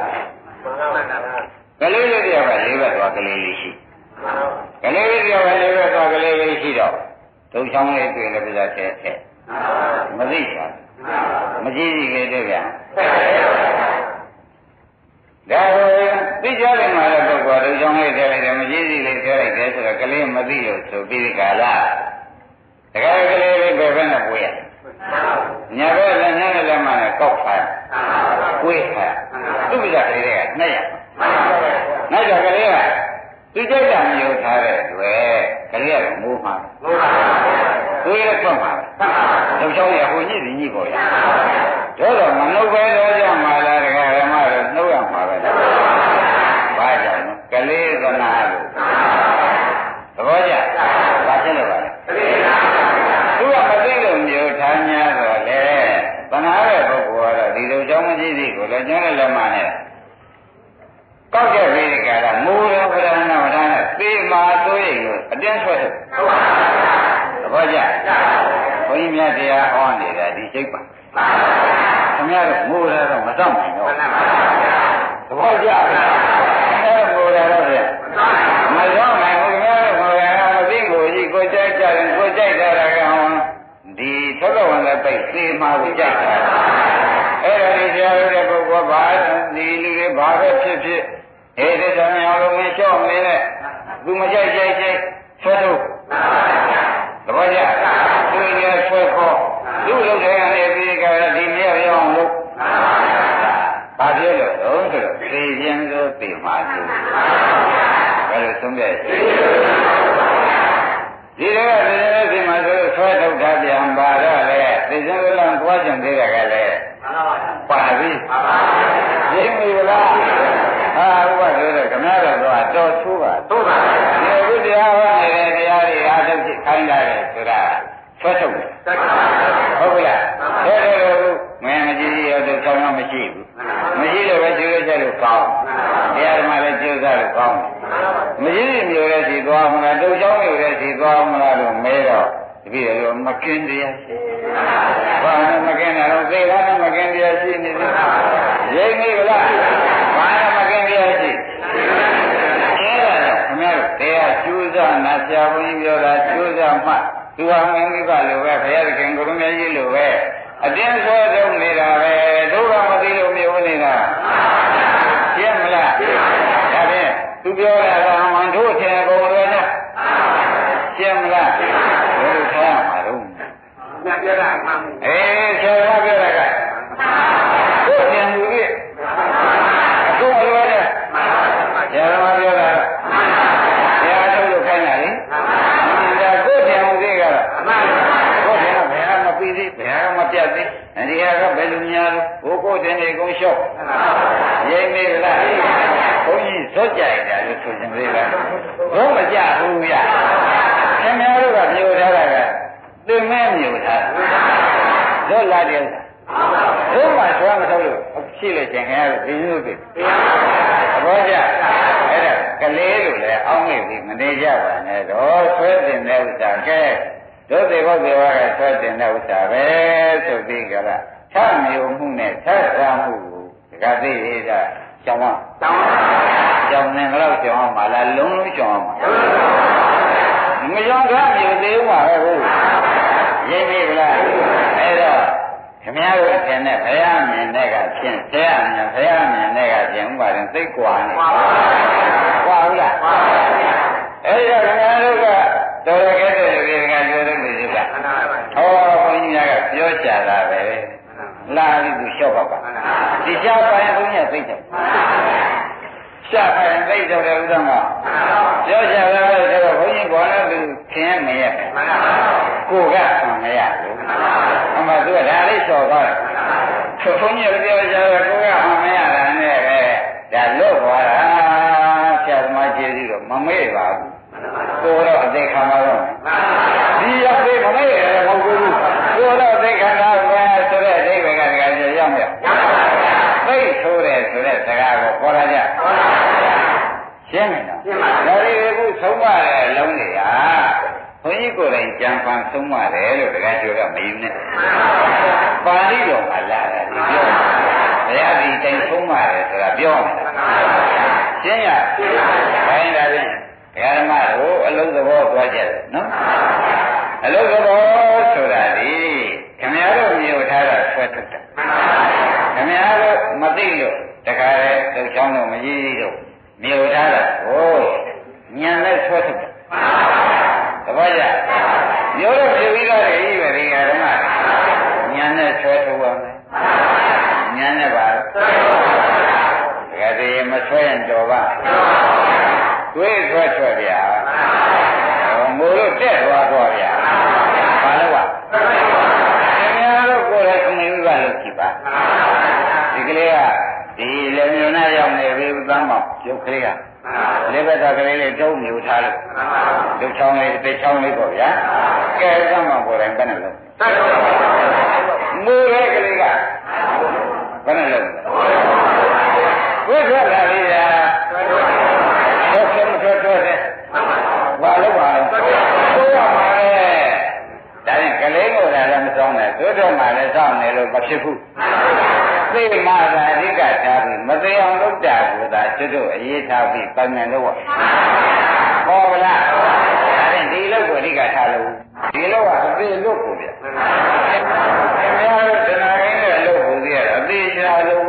Speaker 1: ကလေးလေးတယောက်ကလေးဘက်သွားကလေးလေးရှိကလေးလေးတယောက်ကလေးဘက်သွားကလေးလေးရှိတော့ ဒုချောင်းလေးတွေ့လည်းပြဿတဲ့တဲ့မသိပါမကြည့်ကြည့်လေးတွေ့ပြန်ဒါသိကြတယ်မှာလည်းပုဂ္ဂိုလ်ဒုချောင်းလေးထည့်လိုက်တယ်မကြည့်ကြည့်လေးထည့်လိုက်တယ်ဆိုတော့ကလေးမသိလို့ဆိုပြီးဒီကာလတကယ်ကလေးလေးပဲဘယ်နဲ့ပွေးရညာဘက်လည်းညနေလည်းမှလည်းကောက်ထားပွေးထားသူ့ပြကလေးတွေကနှက်ရနှက်ကြကလေးက သူကြိုက်တာမျိုးထားတဲ့တွေ့ကလေးကမိုးမှာမိုးပါကိုယ်ရဲ့ထွက်မှာဒုချောင်းရဟိုညစ်ညစ်ပေါ်ရတော့တော့မနှုတ်ပဲတော့ကြမှာလားတကယ်ဓမ္မတော့နှုတ်ရမှာပဲဘာကြောင့်ကလေးသနာလို့သဘောကျဘာဖြစ်လို့ပါလဲသူကမသိလို့မျိုးထား냐တော့လေသနာတဲ့ပုဂ္ဂိုလ်ကတော့ဒီလိုကြောင့်မကြည့်သေးကိုလည်းကျန်တဲ့လက်မ တင်းဆွဲတယ်သဘောကျဘုန်းကြီးများတရားဟောနေတာဒီစိတ်ပါခင်ဗျားတို့ငိုရတော့မတော့နိုင်တော့သဘောကျခင်ဗျားတို့ငိုရတော့ဗျမတော့နိုင်ဘူးခင်ဗျားတို့ငိုရတော့မသိကိုကြီးကိုကြိုက်ကြတယ်ကိုကြိုက်တာကဟောဒီသောတော်ဝင်လည်းပိတ်သေမှာကိုကြိုက်တာအဲ့ဒါဒီဆရာတို့တဲ့ပုဂ္ဂိုလ်ဘာဒီလူတွေဘာပဲဖြစ်ဖြစ်အေးတဲ့ဆောင်အောင်လုံးမလျှော့မနေနဲ့သူမကြိုက်ကြိုက်ကြိုက် ဆွဲထုတ်သဘောကျသူရဆွဲခေါ်သူ့လုပ်တဲ့ကနေပြီးကြတော့ဒီမြေရောင်းလို့ဘာပြောလို့တော့ဆိုတော့သိခြင်းဆိုသိမှာသူဘယ်လိုသုံးပြဒီတော့ဒီနေ့ဒီမှာဆိုဆွဲထုတ်တာပြန်ပါတော့လေသိခြင်းလုံးသွားကြံသေးတယ်ကလည်းပါပြီရင်းပြီလားဟာဥပဒေတော့ခမရတော့တော်ဆိုးပါသို့ပါဒီအခု တရားဟောနေတဲ့တရားတွေအားထုတ်ဖြစ်ခိုင်းတာလေဆိုတာဆွဲထုတ်တယ်ဟုတ်ပြီလားဒါတော့မင်းမကြည့်ရတော့ဆောင်းတော့မရှိဘူးမရှိတော့ပဲကျိုးရချက်လို့ကောင်းတရားဓမ္မလည်းကျိုးစားလို့ကောင်းမရှိရင်မျိုးတဲ့စီသွားမလားတုတ်ချောင်းမျိုးတဲ့စီသွားမလားလို့မဲတော့တပည့်တော်မကင်းတရားရှိဘာနဲ့မကင်းတာတော့သိတာနဲ့မကင်းတရားရှိနေတယ်ရိမ့်မိဗလားဘာနဲ့မကင်းတရားရှိအဲ့ဒါကြောင့်ခင်ဗျား တို့တရားကျိုးစားနာဆရာဘုန်းကြီးပြောတာကျိုးစားမှသူဟာမင်းမိဘလိုပဲဘုရားသခင်ကိုရမကြီးလိုပဲအတင်းဆွဲထုတ်နေတာပဲတို့ကမသိလို့မျိုးနေတာရှင်းမလားဒါဖြင့်သူပြောတာကမှန်တို့ထင်ကုန်လို့နော်ရှင်းမလားဘယ်လိုထားမှာတော့
Speaker 2: ညပြောတာမှန်
Speaker 1: အေးဆရာကပြောတာကကိုယ်ပြန်လူကြီးအခုလိုလေဆရာကပြောတာဆရာထုတ်လို့ခိုင်းတာလေဒါကိုယ်ပြန်လူကြီးကတော့
Speaker 2: အမှန်
Speaker 1: ကိုယ်ပြန်ဘယ်ဟာမပြီးသေးဘယ်ဟာမပြတ်သေးဒီဟာကဘယ်လိုများလို့ကိုကိုယ်တင်နေကုန်လျှော့ ရိမ့်နေလားဘုန်းကြီးဇော့ကြိုက်တာလို့ဆိုကြသေးလားဘုမကြဘူးရခင်ဗျားတို့ကမျိုးထားတာကသင်မဲမျိုးထားဇော့လာတယ်ဘုမဆွမ်းမထုတ်လို့ရှိလို့ရှင်ခင်ဗျားတို့ဒီလိုပြီသဘောကျအဲ့ဒါကလေးလို့လည်းအောင်းနေပြီမနေကြပါနဲ့တော့ဆွဲတင်တဲ့ဥစ္စာကဲဒုသေဘောသေဝကဆွဲတင်တဲ့ဥစ္စာပဲဆိုပြီးကြလားထမျိုးမှုနဲ့ထဆာမှု ကိုဒါကသိရတာကျောင်းမ
Speaker 2: တောင်း
Speaker 1: ကျောင်းနေတော့ကျောင်းအောင်ပါလားလုံးလုံးကျောင်းအောင်မကျောင်းကမျိုးသေးဦးမှာပဲဟုတ်ရိပ်ပြီလားအဲ့တော့ခင်ဗျားတို့အထင်နဲ့ဘုရားမြင်တဲ့ကဖြင့်ဆရာမြင်ဘုရားမြင်တဲ့ကဖြင့်ဥပါရင်သိကွာနေကွာဟုတ်လားအဲ့တော့ခင်ဗျားတို့ကတော်ရခဲ့တဲ့လူတွေကပြောတဲ့လူတွေက
Speaker 2: အနာပါ
Speaker 1: ဟောဘုန်းကြီးများကပြောကြတာပဲ လာပြီးသူလျှော့ပါပါဒီရှားပိုင်းဘုန်းကြီးကသိတယ်ရှားပိုင်းသိတော့တဲ့ဥဒ္ဓမှာပြောကြတာပဲဆိုတော့ဘုန်းကြီးဘောနဲ့သူခင်ရမရ
Speaker 2: မှန်ပါ
Speaker 1: ကိုကမရဘူးအမှသူကဒါလေးလျှော့သွားတယ်ဆိုဘုန်းကြီးပြောကြတယ်ကိုကမရတာနဲ့ပဲဒါလွတ်သွားတာဆရာသမားကျေးဇူးတော့မမေ့ပါဘူးကိုတော့အသိခံပါတော့ဒီရောက်သေးမမေ့ရမဟုတ်ဘူးကိုတော့သိခံတာပဲဆိုတဲ့အဓိပ္ပာယ်ကတကယ်ရောက်မြတ်သိဆိုတယ်ဆိုတဲ့စကားကိုခေါ်လာကြ ရှင်းမယ်နော်ဒါတွေအခုဆုံးမတဲ့အလုံးတွေဟာဘုန်းကြီးကိုယ်တိုင်ကြံဖန်ဆုံးမတယ်လို့တကယ်ပြောတာမယူနဲ့ပါဠိတော်မှာလာတယ်ပြောဘုရားဒီတိုင်ဆုံးမတယ်ဆိုတာပြောနေတာရှင်းရခိုင်းတာဖြင့်ဓမ္မတို့အလုံးသဘောသွားကြတယ်နော်အလုံးသဘောဆိုတာဒီခင်ဗျားတို့မျိုးထားတာဆွဲထုတ်တာခင်ဗျားတို့မသိလို့တခါလေသုတ်ချောင်းလို့မကြီးကြီးတော့ မျိုးထားတာဟိုညံနဲ့ဆွဲထုတ်တာတပည့်ကြမျိုးတော့ပြပြီးတော့ဒီပဲဒီဓမ္မညံနဲ့ဆွဲထုတ်ပါမယ်ညံနဲ့ပါတကယ်တည်းမဆွဲရင်တော်ပါတွေးဆွဲဆွဲဗျာငိုလို့တက်သွားတော့ဗျာဘာလို့ပါခင်ဗျားတို့ကိုယ်လည်းအမြင်ဥပလို့ကြည့်ပါဒီကလေးက ဒီလေမြုံနာရောက်နေပြီသမ်းမောင်ရုပ်ကလေးကလက်ဘက်ကကလေးလေးတုံးမြူထားလို့ဒုချောင်းလေးတစ်ချောင်းလေးပေါ့ဗျာကဲသမ်းမောင်ကိုယ်တိုင်ဘယ်နဲ့လုပ်မူရဲကလေးကဘယ်နဲ့လုပ်ဘုရားလာလေရာဆက်ဆက်မထွက်တော့တဲ့ဘာလို့ပါလဲဆိုရမှာလေဒါရင်ကလေးကိုယ်တိုင်လည်းမစောင်းနဲ့သို့တော်မှလည်းစောင့်နေလို့မဖြစ်ဘူး သိမှသာအဓိကထားပြီးမသိအောင်လုပ်တာကသာတို့တို့အရေးထားပြီးပိုင်နိုင်လို့ပေါ့ဟောဗလားဒါဖြင့်ဒီလောက်ကိုအဓိကထားလို့ဒီလောကအသေးလို့ကိုဗျအများတို့တဏှာရင်းနဲ့လို့ကိုကြည့်ရအသေးချာလို့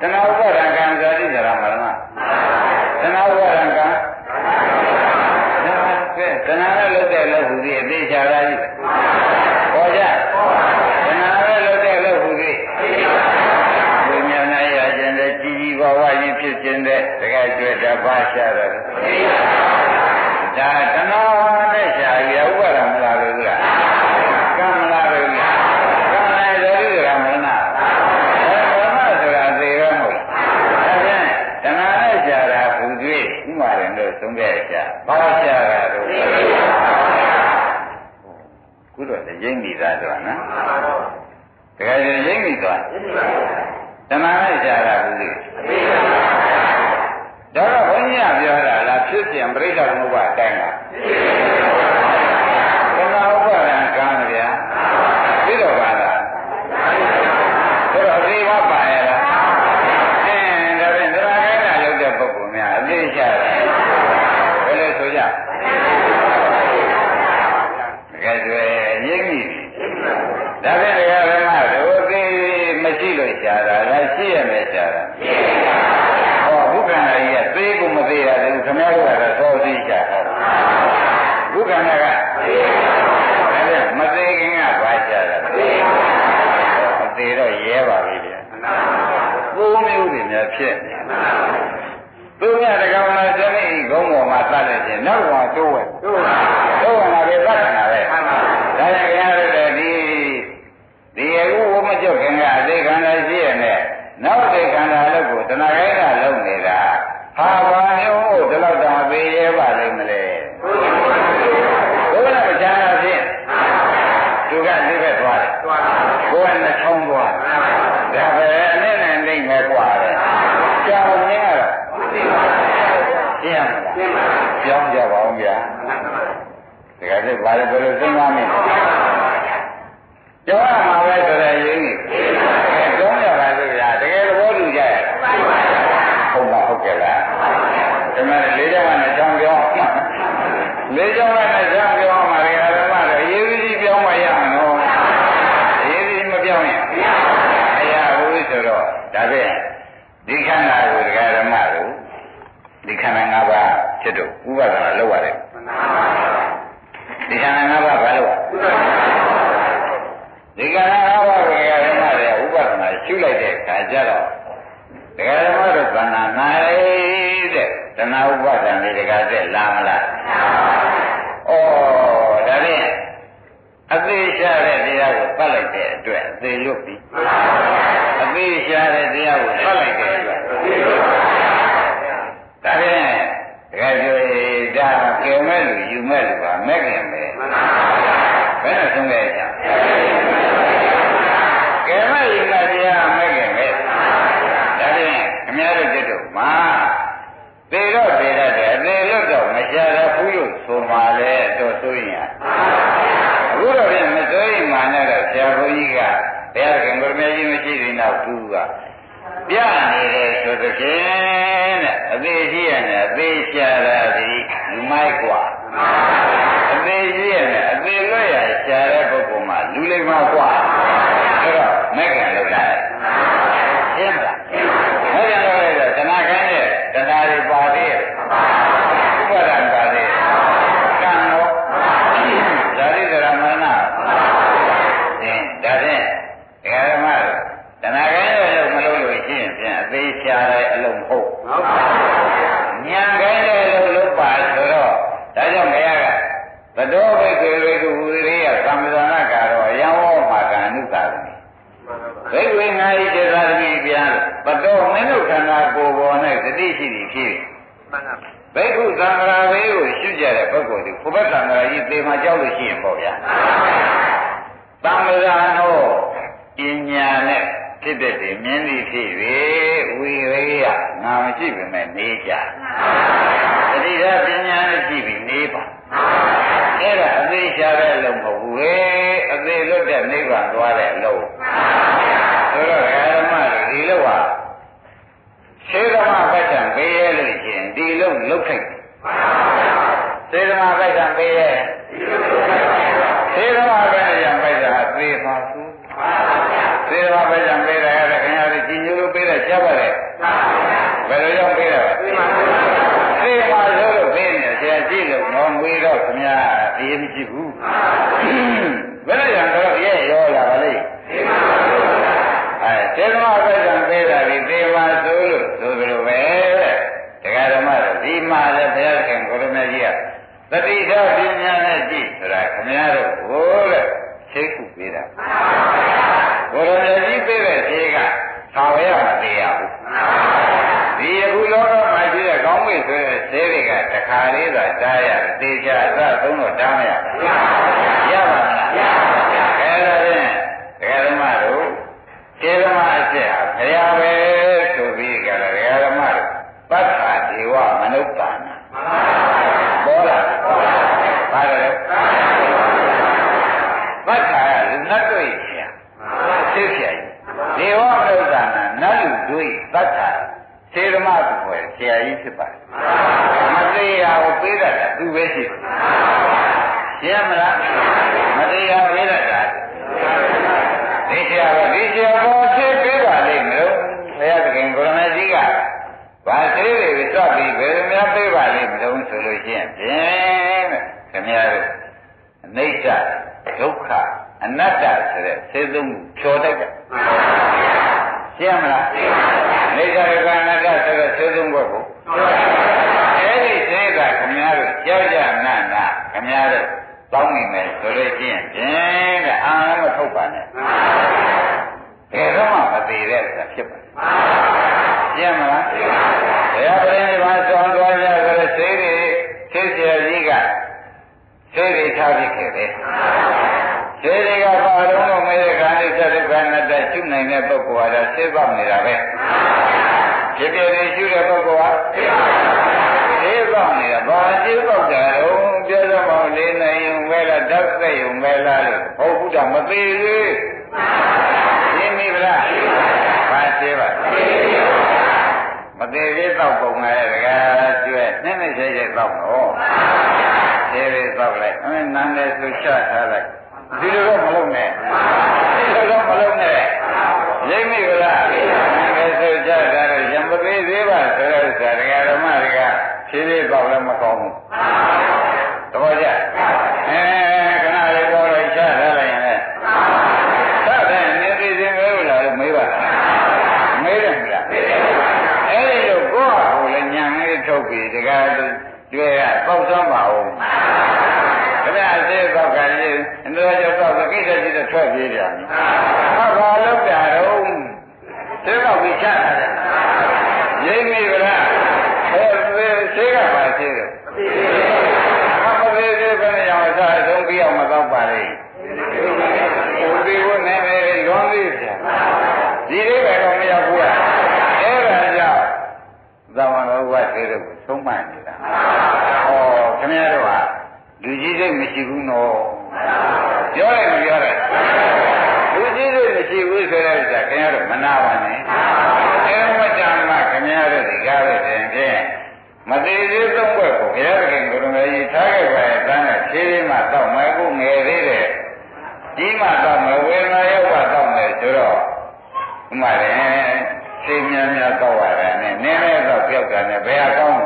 Speaker 1: တဏှာဥပါဒံကံ ဒါတဏှာနဲ့ကြာပြီးဥပါဒမလာဘူးလားကံမလာဘူးလားကံလည်းသတိရမနာဓမ္မဆိုတာသိရောမဟုတ်လားဒါပြန်တဏှာနဲ့ကြာတာဘူးကြွေးဥပါဒံတို့သုံးခဲ့ကြဘာကြာတာတို့ခုတော့ရင်းမိသားဆိုတာနော်တကယ်ရင်းမိသွားတဏှာနဲ့ကြာတာဘူးကြွေးဒါတော့ဘုန်းကြီးကပြော ပြပြပရိစ္ဆေသမုပ္ပါအတိုင်းလား များဖြစ်သူများတကောင်လာဇနိဂုံးပေါ်မှာသတ်လိုက်ခြင်းနောက်ကောင်တိုးဝဲတိုးဝဲတိုးဝဲလာပြီသတ်ခဏပဲဒါကြောင့်ခင်ဗျားတို့လည်းဒီဒီအခုဝမကြောက်ခင်ကအသေးခံလာရှိရနဲ့နောက်တေခန္ဓာအလုပ်ကိုတဏှာခဲ ဘာလဲဘယ်လိုစဉ်းစားမလဲ။ကျောင်းက ကြတာ နိစ္စဒုက္ခအနတ္တဆိုတဲ့စေသုံးခုဖြောတတ်တယ်ရှင်းမလားနေကြရကအနတ္တဆိုတဲ့သေဆုံးဘက်ကိုအဲ့ဒီသေကခမည်းတော်ကြောက်ကြနာနာခမည်းတော်တောင်းနေမယ်ဆိုလို့ရှိရင်ဖြင့်တဲ့အာမထုတ်ပါနဲ့ဘယ်တော့မှမသေးတဲ့ဆိုတာဖြစ်ပါရှင်းမလားဘုရားပြင်းမှာဆောင်းသွားကြဆို သေတွေထားဖြစ်ခဲ့တယ်သေတွေကပါလုံးတော့မဲတဲ့ခန္ဓာစတဲ့ခန္ဓာတရှုနိုင်တဲ့ပုဂ္ဂိုလ်ဟာသိပေါက်နေတာပဲဖြစ်ဖြစ်နေရှုတဲ့ပုဂ္ဂိုလ်ဟာသိပေါက်နေတာဘာသိပေါက်တာတော့ပြောရမောင်းလေးနိုင်ုံပဲလားဓာတ်သက်ုံပဲလားလို့ဟုတ်ဘူးတာမသေးသေးရှင်းပြီလားဘာသိပါမသေးသေးတော့ပုံငါရဲ့တကားကျွဲနဲ့နဲ့ချိုက်ချိုက်တော့ တော့သေးသေးတော့လိုက်အင်းနန်းလေးဆိုချထားလိုက်ဒီလိုတော့မလုပ်နဲ့ဒီလိုတော့မလုပ်နဲ့ရိပ်မိကလားငယ်ဆိုကြတာတော့ရံပသေးသေးပါဆိုတဲ့ဥစ္စာတရားဓမ္မတွေကဖြည်းဖြည်းပေါက်လည်းမကောင်းဘူးသဘောကျအဲခဏလေးပေါက်လိုက်ချထားလိုက်ရင်လည်းသတ်တယ်နေသေးသေးပဲလို့လည်းမေးပါမေးတယ်မလားအဲဒီလိုကိုယ့်ဟာကိုယ်လည်းညံလေးထုတ်ပြီးတကားကျွဲကပေါက်သွားပါဦးခင်ဗျာအသေးပေါက်ကလေးအ န္တရာယ်ကျော်တော့ကိစ္စကြီးတော့ထွက်ပြေးပြန်ဟာဘာလို့တာတော့သေပေါက်ပြီးချတာလေရိပ်မိဗလားအဲသေကပါသေးတယ်ဟာမသေးသေးဘယ်နဲ့အောင်စားအဆုံးပြီးအောင်မတော့ပါလေဟိုဒီဘုနဲ့ပဲလွန်သေးပြန်ဒီလေးပဲတော့မရောက်ဘူးအဲ့ဒါကြောင့်သာဝရဝတ်သေးတယ်ကိုသုံးမှနေတာဩခင်ဗျားတို့ဟာလူကြီးစိတ်မရှိဘူးနော်ပြောလိုက်မပြောလိုက်လူကြီးစိတ်မရှိဘူးဆိုတဲ့ဥစ္စာခင်ဗျားတို့မ နာပါနဲ့အဲဝတ္တမခင်ဗျားတို့ဒီကားပဲတင်ဖြင့်မသေးသေးသုံးဘက်ကိုဘုရားသခင်ကိုယ်တော်ကြီးထားခဲ့ပါရဲ့တန်းကဖြည်းဖြည်းမှတော့မယ်ကိုငယ်သေးတယ်ကြီးမှတော့မဝေနာရောက်မှတော့မယ်ဆိုတော့ဥမာတယ်သိများများတော့ရတယ်နဲ့နည်းနည်းတော့ပြောက်တာနဲ့ဘယ်အကောင်း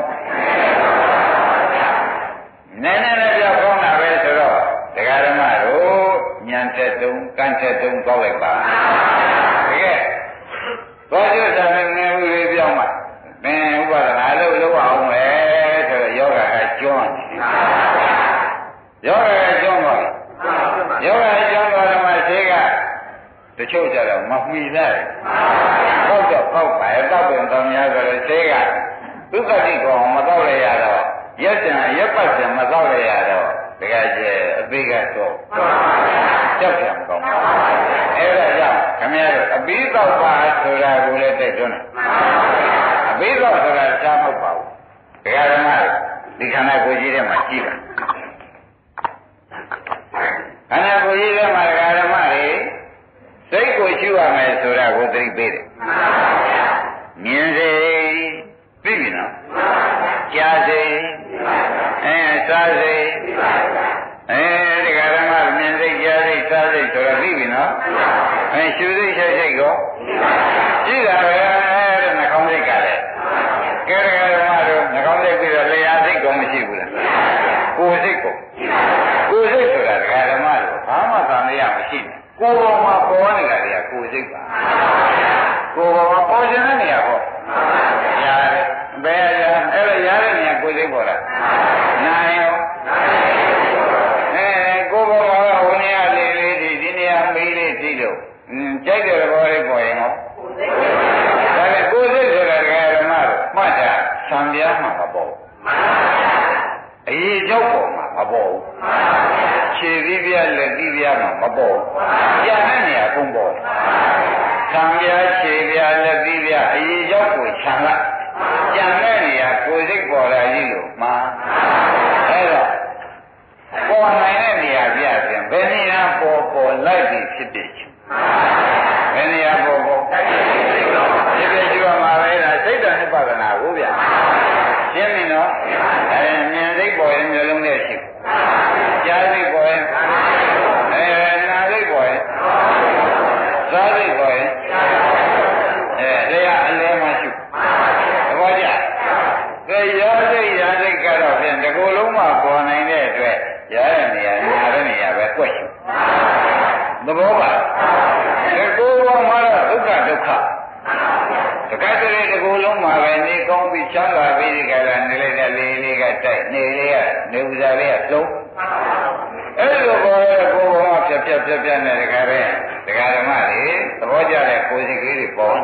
Speaker 1: နည်းနည်းလည်းပြောက်ကောင်းတာပဲဆိုတော့ဒကာဓမ္မတို့ညံတက်တုံကန့်တက်တုံပေါက်လိုက်ပါတကယ် သွားကြတာနဲ့ငယ်ဦးလေးပြောင်းမှသင်ဥပဒနာလို့လုပ်အောင်ပဲဆိုတော့ယောဂကကျွန်းယောဂကကျွန်းပါယောဂကကျွန်းသွားတယ်မှာဈေးကတချို့ကြတော့မမှီလိုက်ပေါက်တော့ပေါက်ပါရဲ့တောက်ပင်တော်များဆိုတော့ဈေးကသုခတိကောင်မတော့ရရတော့ရက်စံရက်ပတ်စံမတော့ရရတော့တကယ်ကျအသေးကတော့ ကြောက်ရမကောင်းဘူးအဲ့ဒါကြောင့်ခမည်းတော်အပိသောပါဆိုတာကိုလည်းတိုက်တွန်းတယ်အပိသောဆိုတာရှားမဟုတ်ပါဘူးဒကာဓမ္မဒီခန္ဓာကိုယ်ကြီးထဲမှာရှိတာခန္ဓာကိုယ်ကြီးထဲမှာဒကာဓမ္မတွေစိတ်ကိုရှိရမယ်ဆိုတာကိုသတိပေးတယ်မြင်စေသိပြီနော်ကြားစေအဲစားစေ သိပြီနော်အဲရှုစိတ်ရှုစိတ်ကိုကြည့်တာပဲတဲ့နှာခေါင်းစိတ်ကလည်းကဲကရမတို့နှာခေါင်းစိတ်ပြီးတော့လျှာစိတ်ကောမရှိဘူးလားကိုယ်စိတ်ကိုကိုယ်စိတ်ဆိုတာဒကာဓမ္မတို့ဘာမှသံလျာမရှိနဲ့ကိုယ်ပေါ်မှာပေါ်နေတာတွေကကိုယ်စိတ်ပါကိုယ်ပေါ်မှာပေါ်ခြင်းတဲ့နေရာပေါ့ရတယ်ဘယ်ရအဲ့ဒါရတဲ့နေရာကိုယ်စိတ်ပေါ်တာနိုင်ရောအဲကိုယ်ပေါ်မှာဟိုနေရာလေးလေးဒီဒီနေရာမေးလေးကြည့်လို့ကြိုက်တဲ့ဘောလေးပေါ်ရင်ဟောဒါနဲ့ကိုယ်စိတ်ဆိုတာဒကာဓမ္မတို့မှတ်တာသံပြားမှာမပေါ်အရေးကြောက် ပေါ်မှာမပေါ်ဘူးခြေသီးပြလက်သီးပြမှာမပေါ်ကြံတဲ့နေရာကုန်ပေါ်သံပြားခြေပြလက်သီးပြအရေးကြောက်ကိုခြံလိုက်ကြံတဲ့နေရာကိုယ်စိတ်ပေါ်လာကြီးလို့မှာအဲ့တော့ပေါ်နိုင်တဲ့နေရာပြပြန်ဘယ်နေရာပေါ်ပေါ်လိုက်ပြီးဖြစ်ဖြစ်ချင်းဘယ်နေရာပေါ်ပေါ်ဖြစ်ဖြစ်ရှိရမှာပဲလားစိတ်တဏှိပဒနာကိုဗျရှင်းပြီနော်အဲမြင်စိတ်ပေါ်ရင်မျိုးလုံးနဲ့ရှိကြားစိတ်ပေါ်ရင်အဲနာစိတ်ပေါ်ရင်စားစိတ်ပေါ်ရင်အဲတရားအလဲမှရှိသဘောကျကဲရောစိတ်ရာစိတ်ကတော့ဖြင့်ဒီကိုယ်လုံးမှပေါ်နိုင်တဲ့အတွက်ရတဲ့နေရာညာတဲ့နေရာပဲကွက်ရှိ သဘောပါဒီကိုယ်ပေါ်မှာတော့ဒုက္ခဒုက္ခတခါတည်းဒီကိုယ်လုံးမှာပဲနေကောင်းပြီးချမ်းသာပြီးဒီကရနေလိုက်တဲ့လေးလေးကတိုက်နေလေးကနေဥစားလေးကလုံးအဲ့ဒီလိုပေါ်တဲ့ကိုယ်ပေါ်မှာဖြတ်ဖြတ်ဖြတ်ဖြတ်နေတခါပဲဒကာဓမ္မတွေသဘောကျတဲ့ကိုယ်စိတ်ကလေးတွေပေါ်နေ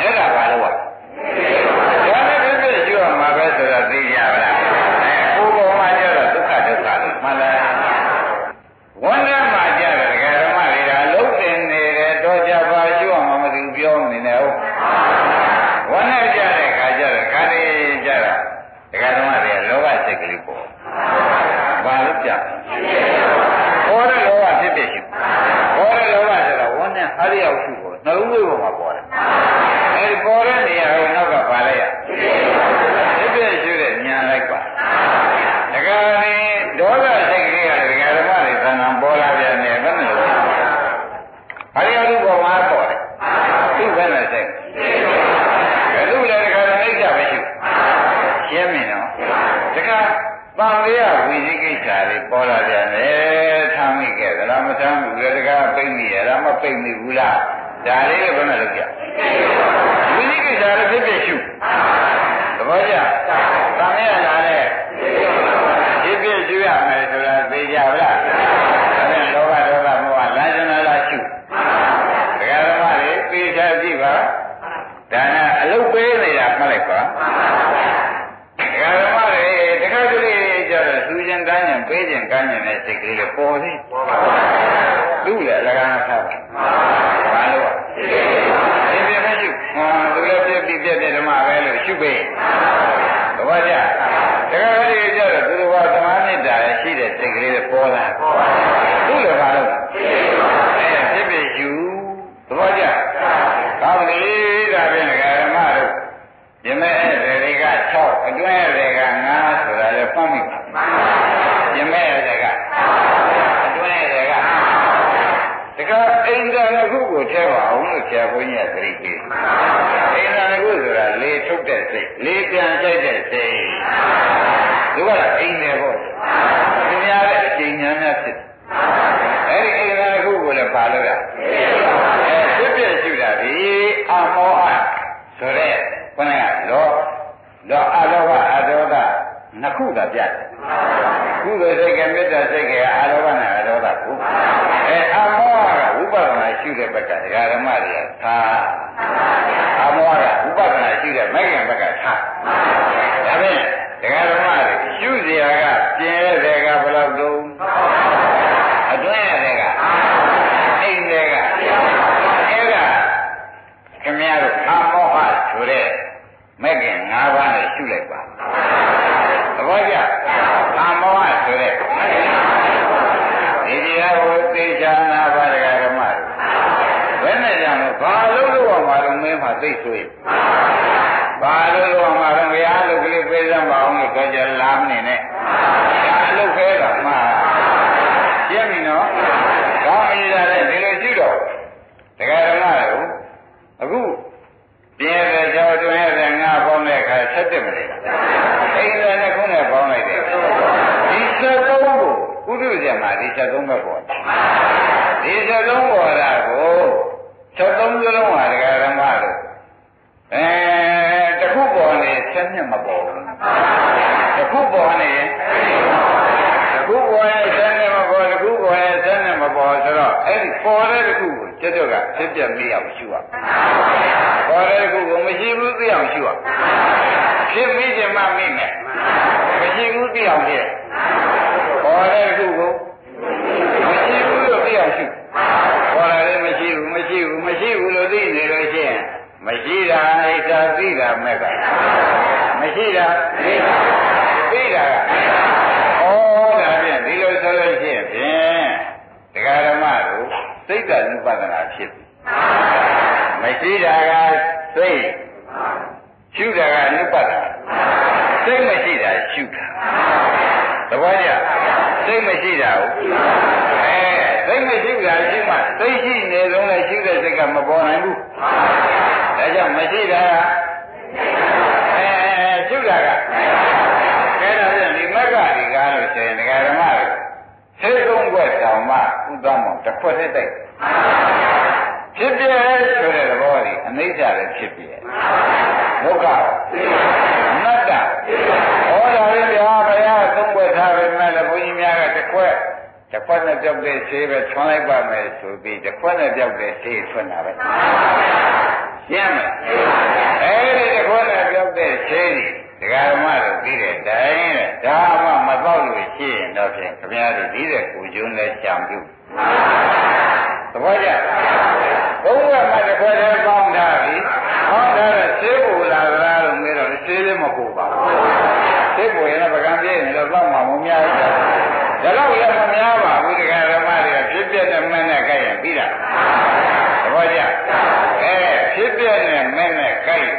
Speaker 1: အဲ့ဒါဘာလို့ဝါဒါနဲ့ပြည့်ပြည့်ရှိရမှာပဲဆိုတော့သိကြပါလားအဲကိုယ်ပေါ်မှာကျတော့ဒုက္ခဒုက္ခလို့မှန်လားဝန္ဒမှာကြတယ်ဒကာဓမ္မတွေကလုံးတင်နေတယ်တော့ကြပါရှိရမှာမသိဘူးပြောနေတယ်ဟုတ်ဝန္ဒကြတဲ့ခါကျတော့ခါလေးကြတော့ဒကာဓမ္မတွေကလောဘစိတ်ကလေးပေါ်ဘာလို့ကြပေါ်တဲ့လောဘဖြစ်ဖြစ်ရှိပေါ်တဲ့လောဘဆိုတော့ဝန္ဒအရိယရှုပေါ်နှလုံးသွေးပေါ်မှာပေါ်တယ်အဲဒီပေါ်တဲ့နေရာကိုနောက်ကပါလိုက်ရဖြစ်ဖြစ်ရှိတဲ့ညာလိုက်ပါဒကာနေဒေါသစိတ်ကလေးကဒကာဓမ္မတွေသံဃာပေါ်လာပြန်တယ်ဘယ်နဲ့လဲအရိယလူပေါ်မှာပေါ်တယ်သူ့ဘယ်နဲ့စိတ်ဘယ်လိုလဲဒကာဓမ္မအိတ်ကြပဲရှိရှင်းမြင်နော်ဒကာတန်လေးရဝိသိကိစ္စလေးပေါ်လာပြန်တယ်ထားမိခဲ့သလားမထားဘူးလေတကားပိတ်မိရလားမ ပိတ်မိဘူးလားဒါလေးကိုဘယ်နဲ့လုပ်ကြဝိသိကိစ္စလေးဖြစ်ဖြစ်ရှုသဘောကျတန်လေးရလာတဲ့ဖြစ်ဖြစ်ရှုရမယ်ဆိုတာသိကြပါလားဒါနဲ့လောဘဒေါသမောဟလမ်းကျနာလားရှုဒကာဓမ္မတွေသိချကြည့်ပါဒါနဲ့အလုတ်ပေးနေတာမှတ်လိုက်ပါဒကာဓမ္မတွေတခါတလေကြတော့သူချင်းတန်းချင်းပေးချင်းကမ်းချင်းတဲ့စိတ်ကလေးလည်းပေါ်သေး သူ့လည်းအလကားထားပါဘာလို့ဒီပြမရှိဟောသူလည်းပြပြပြပြဓမ္မပဲလို့ရှုပေးသဘောကျတခါတလေကြတော့သူတော်ဘာသမားမေတ္တာရဲ့ရှိတဲ့စိတ်ကလေးလည်းပေါ်လာသူ့လည်းဘာလို့အဲပြပြရှုသဘောကျကောင်းပြီဒါဖြင့်ဓမ္မတို့ယမဲအဲ့တွေက6အတွင်းတွေက9ဆိုတာလည်းဖတ်မိပါယမဲအဲ့တွေကအတွင်းတွေကတကအိန္ဒာတစ်ခု ကိုထဲပါအောင်လို့ဆရာဘုန်းကြီးကသတိပေးအိန္ဒာတစ်ခုဆိုတာလေထုတ်တဲ့စိတ်လေပြန်ကြိုက်တဲ့စိတ်သူကအိန္ဒာပေါ့သူများတဲ့အချိန်ညာများဖြစ်အဲ့ဒီအိန္ဒာတစ်ခုကိုလည်းပါလို့ရအဲပြည့်ပြည့်ရှုတာဒီအမောဟဆိုတဲ့ခေါင်းကလောလောအလောဘအဒေါသနှစ်ခုသာပြတယ်ကုသိုလ်စိတ်ကမေတ္တာစိတ်ကအလောဘနဲ့အဒေါသကိုအဲအမောဟကဝိ ပဿနာရှုတဲ့ဘက်ကဒကာဓမ္မတွေကသာအမောဟကဝိပဿနာရှုတဲ့မိုက်ခင်ဘက်ကသာဒါဖြင့်ဒကာဓမ္မတွေရှုစရာကပြင်းတဲ့ကဘယ်လောက်တုံးအတွင်းရတဲ့ကအိမ်တဲ့ကအဲ့ကခင်ဗျားတို့အမောဟဆိုတဲ့မဲ့ခင်၅ပါးနဲ့ရှုလိုက်ပါသဘောကျအမောဟဆိုတဲ့ဒီတရားကိုသိချာနာပါဒဂဓမ္မတို့ သိဆိုရင်ဘာလို့လို့မှတော့ဘုရားလူကလေးပြေးစမ်းပါအောင်လို့ကြကြလာမနေနဲ့ဒါလုတ်ခဲတာမှရှင်းပြီနော်ဒါအရေးရတယ်ဒီလိုရှိတော့တရားဓမ္မတို့အခုပြင်းတဲ့ကြောတွင်ရဲ့ငါပေါင်းတဲ့အခါဆက်တက်မလဲအိမ်လည်းနှစ်ခုနဲ့ပေါင်းလိုက်တယ်ဒီစက်သုံးကိုကုသဇေမှာဒီစက်သုံးပဲပေါ်ဒီစက်သုံးပေါ်တာကိုစက်သုံးစလုံးဟာတရားဓမ္မတို့ အဲတခုပေါ်နေဆက်မျက်မပေါ်ဘူးတခုပေါ်နေတခုပေါ်နေဆက်မျက်မပေါ်တခုပေါ်နေဆက်မျက်မပေါ်ဆိုတော့အဲ့ဒီပေါ်တဲ့တခုကိုကျွတ်ကျွတ်ကဖြစ်ပြမိအောင်ရှုရပေါ်တဲ့တခုကိုမရှိဘူးသိအောင်ရှုရဖြစ်မိခြင်းမှမိမယ်မရှိဘူးသိအောင်ဖြစ်ပေါ်တဲ့တခုကိုမရှိဘူးလို့သိအောင်ရှုပေါ်လာတယ်မရှိဘူးမရှိဘူးမရှိဘူးလို့သိနေလို့ရှိရင် မရှိတာဣစ္ဆာသိတာမဲ့ကမရှိတာသိတာသိတာကဩဒါဖြင့်ဒီလိုဆိုလို့ရှိရင်ဖြင့်တရားဓမ္မတို့စိတ်တ ानु ပဒနာဖြစ်ပြီမရှိတာကစိတ်ရှုတာကအနုပဒနာစိတ်မရှိတာရှုတာသဘောကျစိတ်မရှိတာကိုအဲစိတ်မရှိတာရှုမှစိတ်ရှိနေဆုံးလည်းရှုတဲ့စိတ်ကမပေါ်နိုင်ဘူး ဒါကြောင့်မရှိတာကအဲရှုတာကအဲဒါပြန်ဒီမက္ခဒီကားလို့ဆိုရင်ဒကာဓမ္မတွေသိကုန်းွက်တောင်မှဥဒ္ဓမောတစ်ခွက်တည်းတိုက်ဖြစ်ပြဆိုတဲ့သဘောကြီးအနိစ္စလည်းဖြစ်ပြဒုက္ခနတ္တဟောတာလေးဗျာဘုရားသုံးွက်ထားပဲမဲ့လည်းဘုန်းကြီးများကတစ်ခွက်တစ်ခွက်နဲ့ပြောက်တဲ့ဆေးပဲထွန်းလိုက်ပါမယ်ဆိုပြီးတစ်ခွက်နဲ့ပြောက်တဲ့ဆေးထွန်းတာပဲ ရှင်းမလားအဲဒီတစ်ခွက်နဲ့ပြောက်တဲ့ဆေးကြီးဒကာဓမ္မတို့ပြီးတဲ့တိုင်းတဲ့ဒါမှမတော့လို့ရှိရင်တော့ဖြင့်ခမည်းတော်ပြီးတဲ့ကိုကျွန်းလဲကြံပြုသဘောကျဘုံကမှတစ်ခွက်တည်းပေါင်းထားပြီဟောဒါတော့ဆေးပူလာကြလားလို့မေးတော့ဆေးလေးမပူပါဘူးဆေးပူရင်တော့ပကံပြည့်နေတော့တော့မှမများဘူးဒါတော့လည်းမများပါဘူးဒကာဓမ္မတွေကဖြစ်ပြတဲ့မနဲ့ကြိုက်ရင်ပြီးတာသဘောကျအဲဖြစ်ပြတဲ့မနဲ့ကြိုက်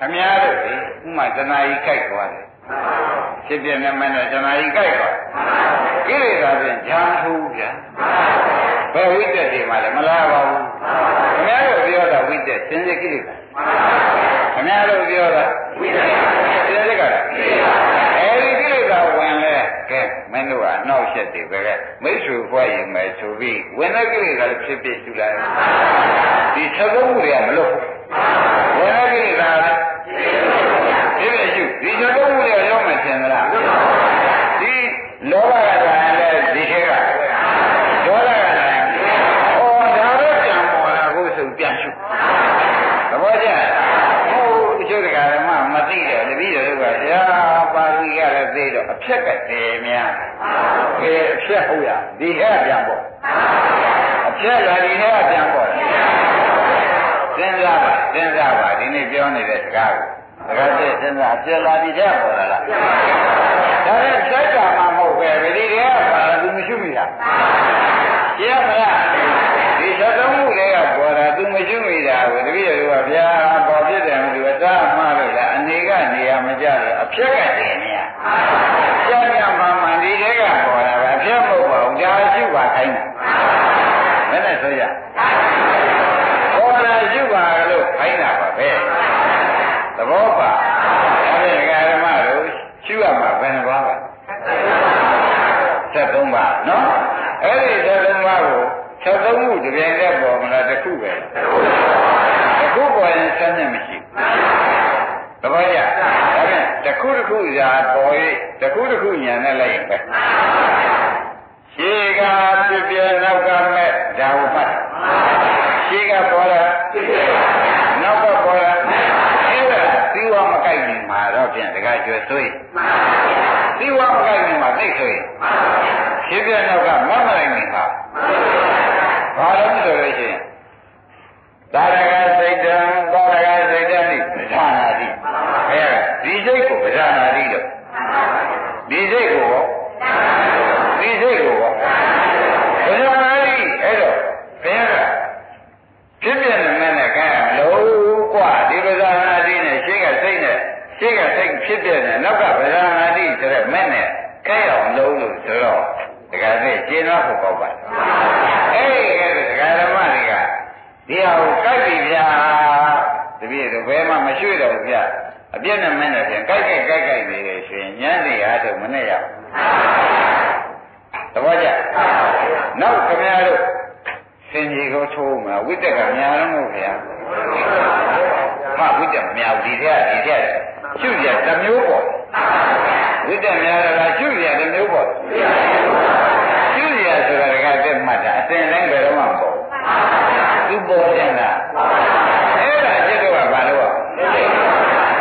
Speaker 1: ခမည်းတော်ဒီဥမာတဏှာကြီးကြိုက်သွားတယ်ဖြစ်ပြတဲ့မနဲ့တဏှာကြီးကြိုက်သွားကိလေသာဖြင့်ဂျာထူးဗျာဘယ်ဝိတ္တတွေမှလည်းမလားပါဘူးခင်ဗျားတို့ပြောတာဝိတ္တစင်စစ်ကိလေသာခင်ဗျားတို့ပြောတာဝိတ္တစင်စစ်ကလားအဲဒီကိလေသာဝင်လဲကဲမင်းတို့ကအနောက်ရှက်တွေပဲကမိတ်ဆွေဖွဲ့ရင်မယ်ဆိုပြီးဝင်တဲ့ကိလေသာဖြစ်ဖြစ်ရှူလိုက်ဒီသဘောမှုတွေကမလွတ်ဘူး ဝင်တဲ့ကိလေသာလည်းဖြစ်ဖြစ်ရှူဒီသဘောမှုတွေရောက်မှသင်သလားဒီလောဘကလည်းဒီထက်ကဒေါသကလည်းဩဒါတော့ကြံပေါ်လာဖို့ဆိုပြန်ရှုသဘောကျဟိုတချို့ကဓမ္မမသိတယ်တပည့်တော်ကဗျာပါဠိကလည်းသိတော့အဖြက်ကတည်းများကဲအဖြက်ဟုတ်ရဒီဟဲ့ပြန်ပေါ်အဖြက်ကဒီဟဲ့ပြန်ပေါ် စဉ်းစားပါစဉ်းစားပါဒီနေ့ပြောနေတဲ့စကားကိုစကားတဲ့စဉ်းစားအပြက်လာဒီဟဲ့ပေါ်လာလားဒါနဲ့စက်ကမှမဟုတ်ပဲဒီဟဲ့ပါလားသူမရှိမိလားရှင်းမလားဒီသတ်တော်မှုတွေကပေါ်တာသူမရှိမိတာကိုတပည့်တော်ကဗျာပေါ်ဖြစ်တယ်မလို့အသားမှားလို့လားအနေကနေရာမကြလို့အဖြက်ကတည်းနေရကျန်ကျန်မှမှန်ဒီတွေကပေါ်တာပဲအဖြက်မဟုတ်ပါဘူးဒါရှိပါခိုင်းတာဘယ်နဲ့ဆိုရပေါ်လာရှိပါလို့ခိုင်းတာ ပါပဲသဘောပါဒါဖြင့်ဓမ္မတို့ရှိရမှာဘယ်နှပါးပါ73ပါနော်အဲ့ဒီ73ပါးကို73ခုတပြိုင်တည်းပေါ်မလားတစ်ခုပဲတစ်ခုပေါ်ရင်ဆက်နေမရှိဘူးသဘောကျဒါဖြင့်တစ်ခုတစ်ခုသာပေါ်၍တစ်ခုတစ်ခုညာနဲ့လိုက်ရင်ပဲရှေးကဖြစ်ပြနောက်ကမဲ့ဒါဝမှတ်ရှေးကပေါ်လာနောက်ကပေါ်လာအဲ့ဒါသီဝမ ကိုက်နေမှာတော့ဖြင့်တခါကျွဲသွေးသီဝမကိုက်နေမှာသိသွေးရှေးပြနောက်ကမမလိုက်နေမှာဘာလို့ဆိုလို့ရှိရင်သာရကစိတ်တံသာရကစိတ်တံ ရှေ့ကစိတ်ဖြစ်တဲ့နဲ့နောက်ကဗဇာနာတိဆိုတဲ့မဲ့နဲ့ခဲအောင်လုံးလို့ဆိုတော့ဒကာသိရှင်းတော့ဖို့ပေါ့ပါအဲ့ဒီကဲဒကာဓမ္မတွေကဒီဟာကိုကြိုက်ပြီဗျာတပည့်တို့ဘယ်မှမရွှေ့တော့ဘူးဗျအပြည့်နဲ့မင်းနဲ့ပြန်ကြိုက်ကြိုက်ကြိုက်ကြိုက်နေတယ်ဆိုရင်ညနေအားထုတ်မနဲ့ရဘူးသဘောကျနောက်ခင်ဗျားတို့စင်ကြီးကိုထိုးမှာဝိတ္တကများတော့မဟုတ်ဗျာမဝိတ္တမများဒီထက်ဒီထက် ရှုရတစ်မျိုးပေါ့ဝိတ္တများတော့ရှုရတစ်မျိုးပေါ့ရှုရဆိုတာကတက်မှတ်တာအစဉ်တိုင်းဘယ်တော့မှမပေါ့သူပေါ်တယ်လားအဲ့ဒါจิตတော့ကဘာလို့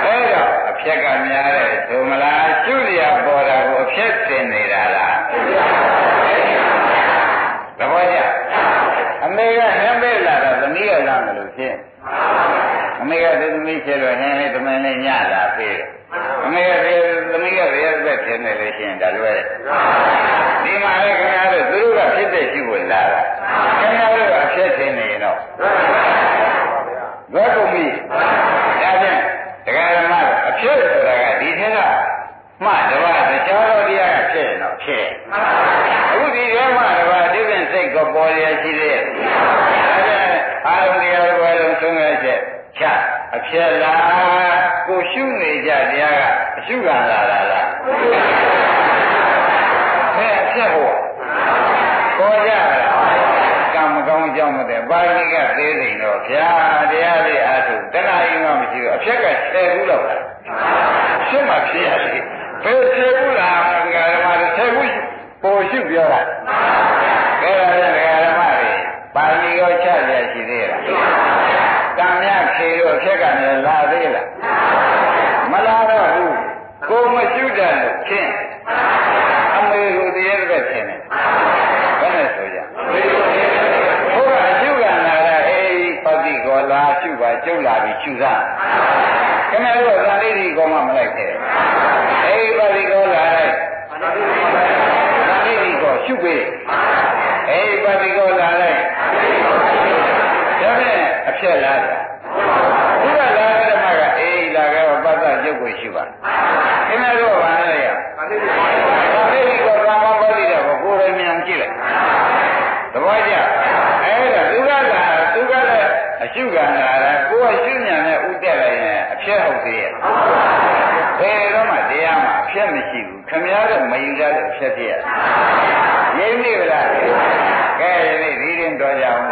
Speaker 1: အဲ့တော့အဖြက်ကများတယ်ဆိုမလားရှုရပေါ်တာကိုအဖြက်တင်နေတာလားသဘောကျအမေကဟမ်းပဲလာတော့သမီးကလာမလို့ဖြင့်အ မေကသမီးချေလို့ဟင်းလေးသမင်းလေးညလာပေးတယ်အမေကသမီးကရဲသက်ဖြစ်နေလို့ရှိရင်ဒါလွယ်ဒီမှာလည်းခင်ဗျားတို့သူတို့ကဖြစ်တဲ့ရှိကိုလာတာခင်ဗျားတို့ကအဖြစ်ထင်နေရင်တော့ဘယ်ကုန်ပြီဒါဖြင့်တရားဓမ္မအဖြစ်ဆိုတာကဒီထက်ကမှတပါးတရားတော်တရားကဖြစ်ရင်တော့ဖြစ်အခုဒီထဲမှာတပါးဒီပြင်စိတ်ကပေါ်ရရှိသေးတယ်အာရုံတရားတော်လုံးသုံးရချက် ချအဖြစ်လားကိုရှုနေကြတရားကအရှုခံလာတာလားအဲအဖြစ်ဟောပေါ်ကြလားကံမကောင်းကြောင်းမတဲ့ပါဠိကသေးတယ်တော့ဗျာတရားလေးအားထုတ်တဏှာကြီးမှမရှိဘူးအဖြစ်က10ခုလောက်လားဖြစ်မှဖြစ်ရတယ်ဘယ်10ခုလားဓမ္မတွေ10ခုပေါ်ရှုပြောတာကဲဒါပြန်ဓမ္မတွေပါဠိရောချရရှိသေးလားကံမြ ခေရောအဖြစ်ကလည်းလာသေးလားမလာတော့ဘူးကိုမရှုတတ်လို့ဖြင့်အမေကိုတည်းရဲ့ပဲဖြင့်တယ်ဘယ်နဲ့ဆိုကြဘုရားရှုကနာရအေးပတိကောလာရှုပါကျုပ်လာပြီးရှုသားခင်ဗျားတို့သာလိတိကောမှမလိုက်ခဲ့အေးပတိကောလာလိုက်သာလိတိကောရှုပေးအေးပတိကောလာလိုက်ဒါဖြင့်အဖြစ်လားဘုရားလာတဲ့ဓမ္မကအေးလာကြ တော့ပတ်သက်ရုပ်ကိုရှိပါခင်ဗျားတို့ကဘာလဲရသာလိတိကောသံဃာပါဠိတော့ကိုယ်ရမြန်ကြည့်လိုက်သဘောကျအဲ့ဒါသူကလာသူကလည်းအရှုခံလာတာကိုယ်ကရှုညာနဲ့ဥတက်လိုက်ရင်အဖြစ်ဟုတ်သေးရဲ့ဘယ်တော့မှတရားမှာအဖြစ်မရှိဘူးခမည်းတော်မယူကြတဲ့အဖြစ်ဖြစ်ရရင်းနေဗလားကဲဒီနေ့ဒီရင်တော်ကြအောင်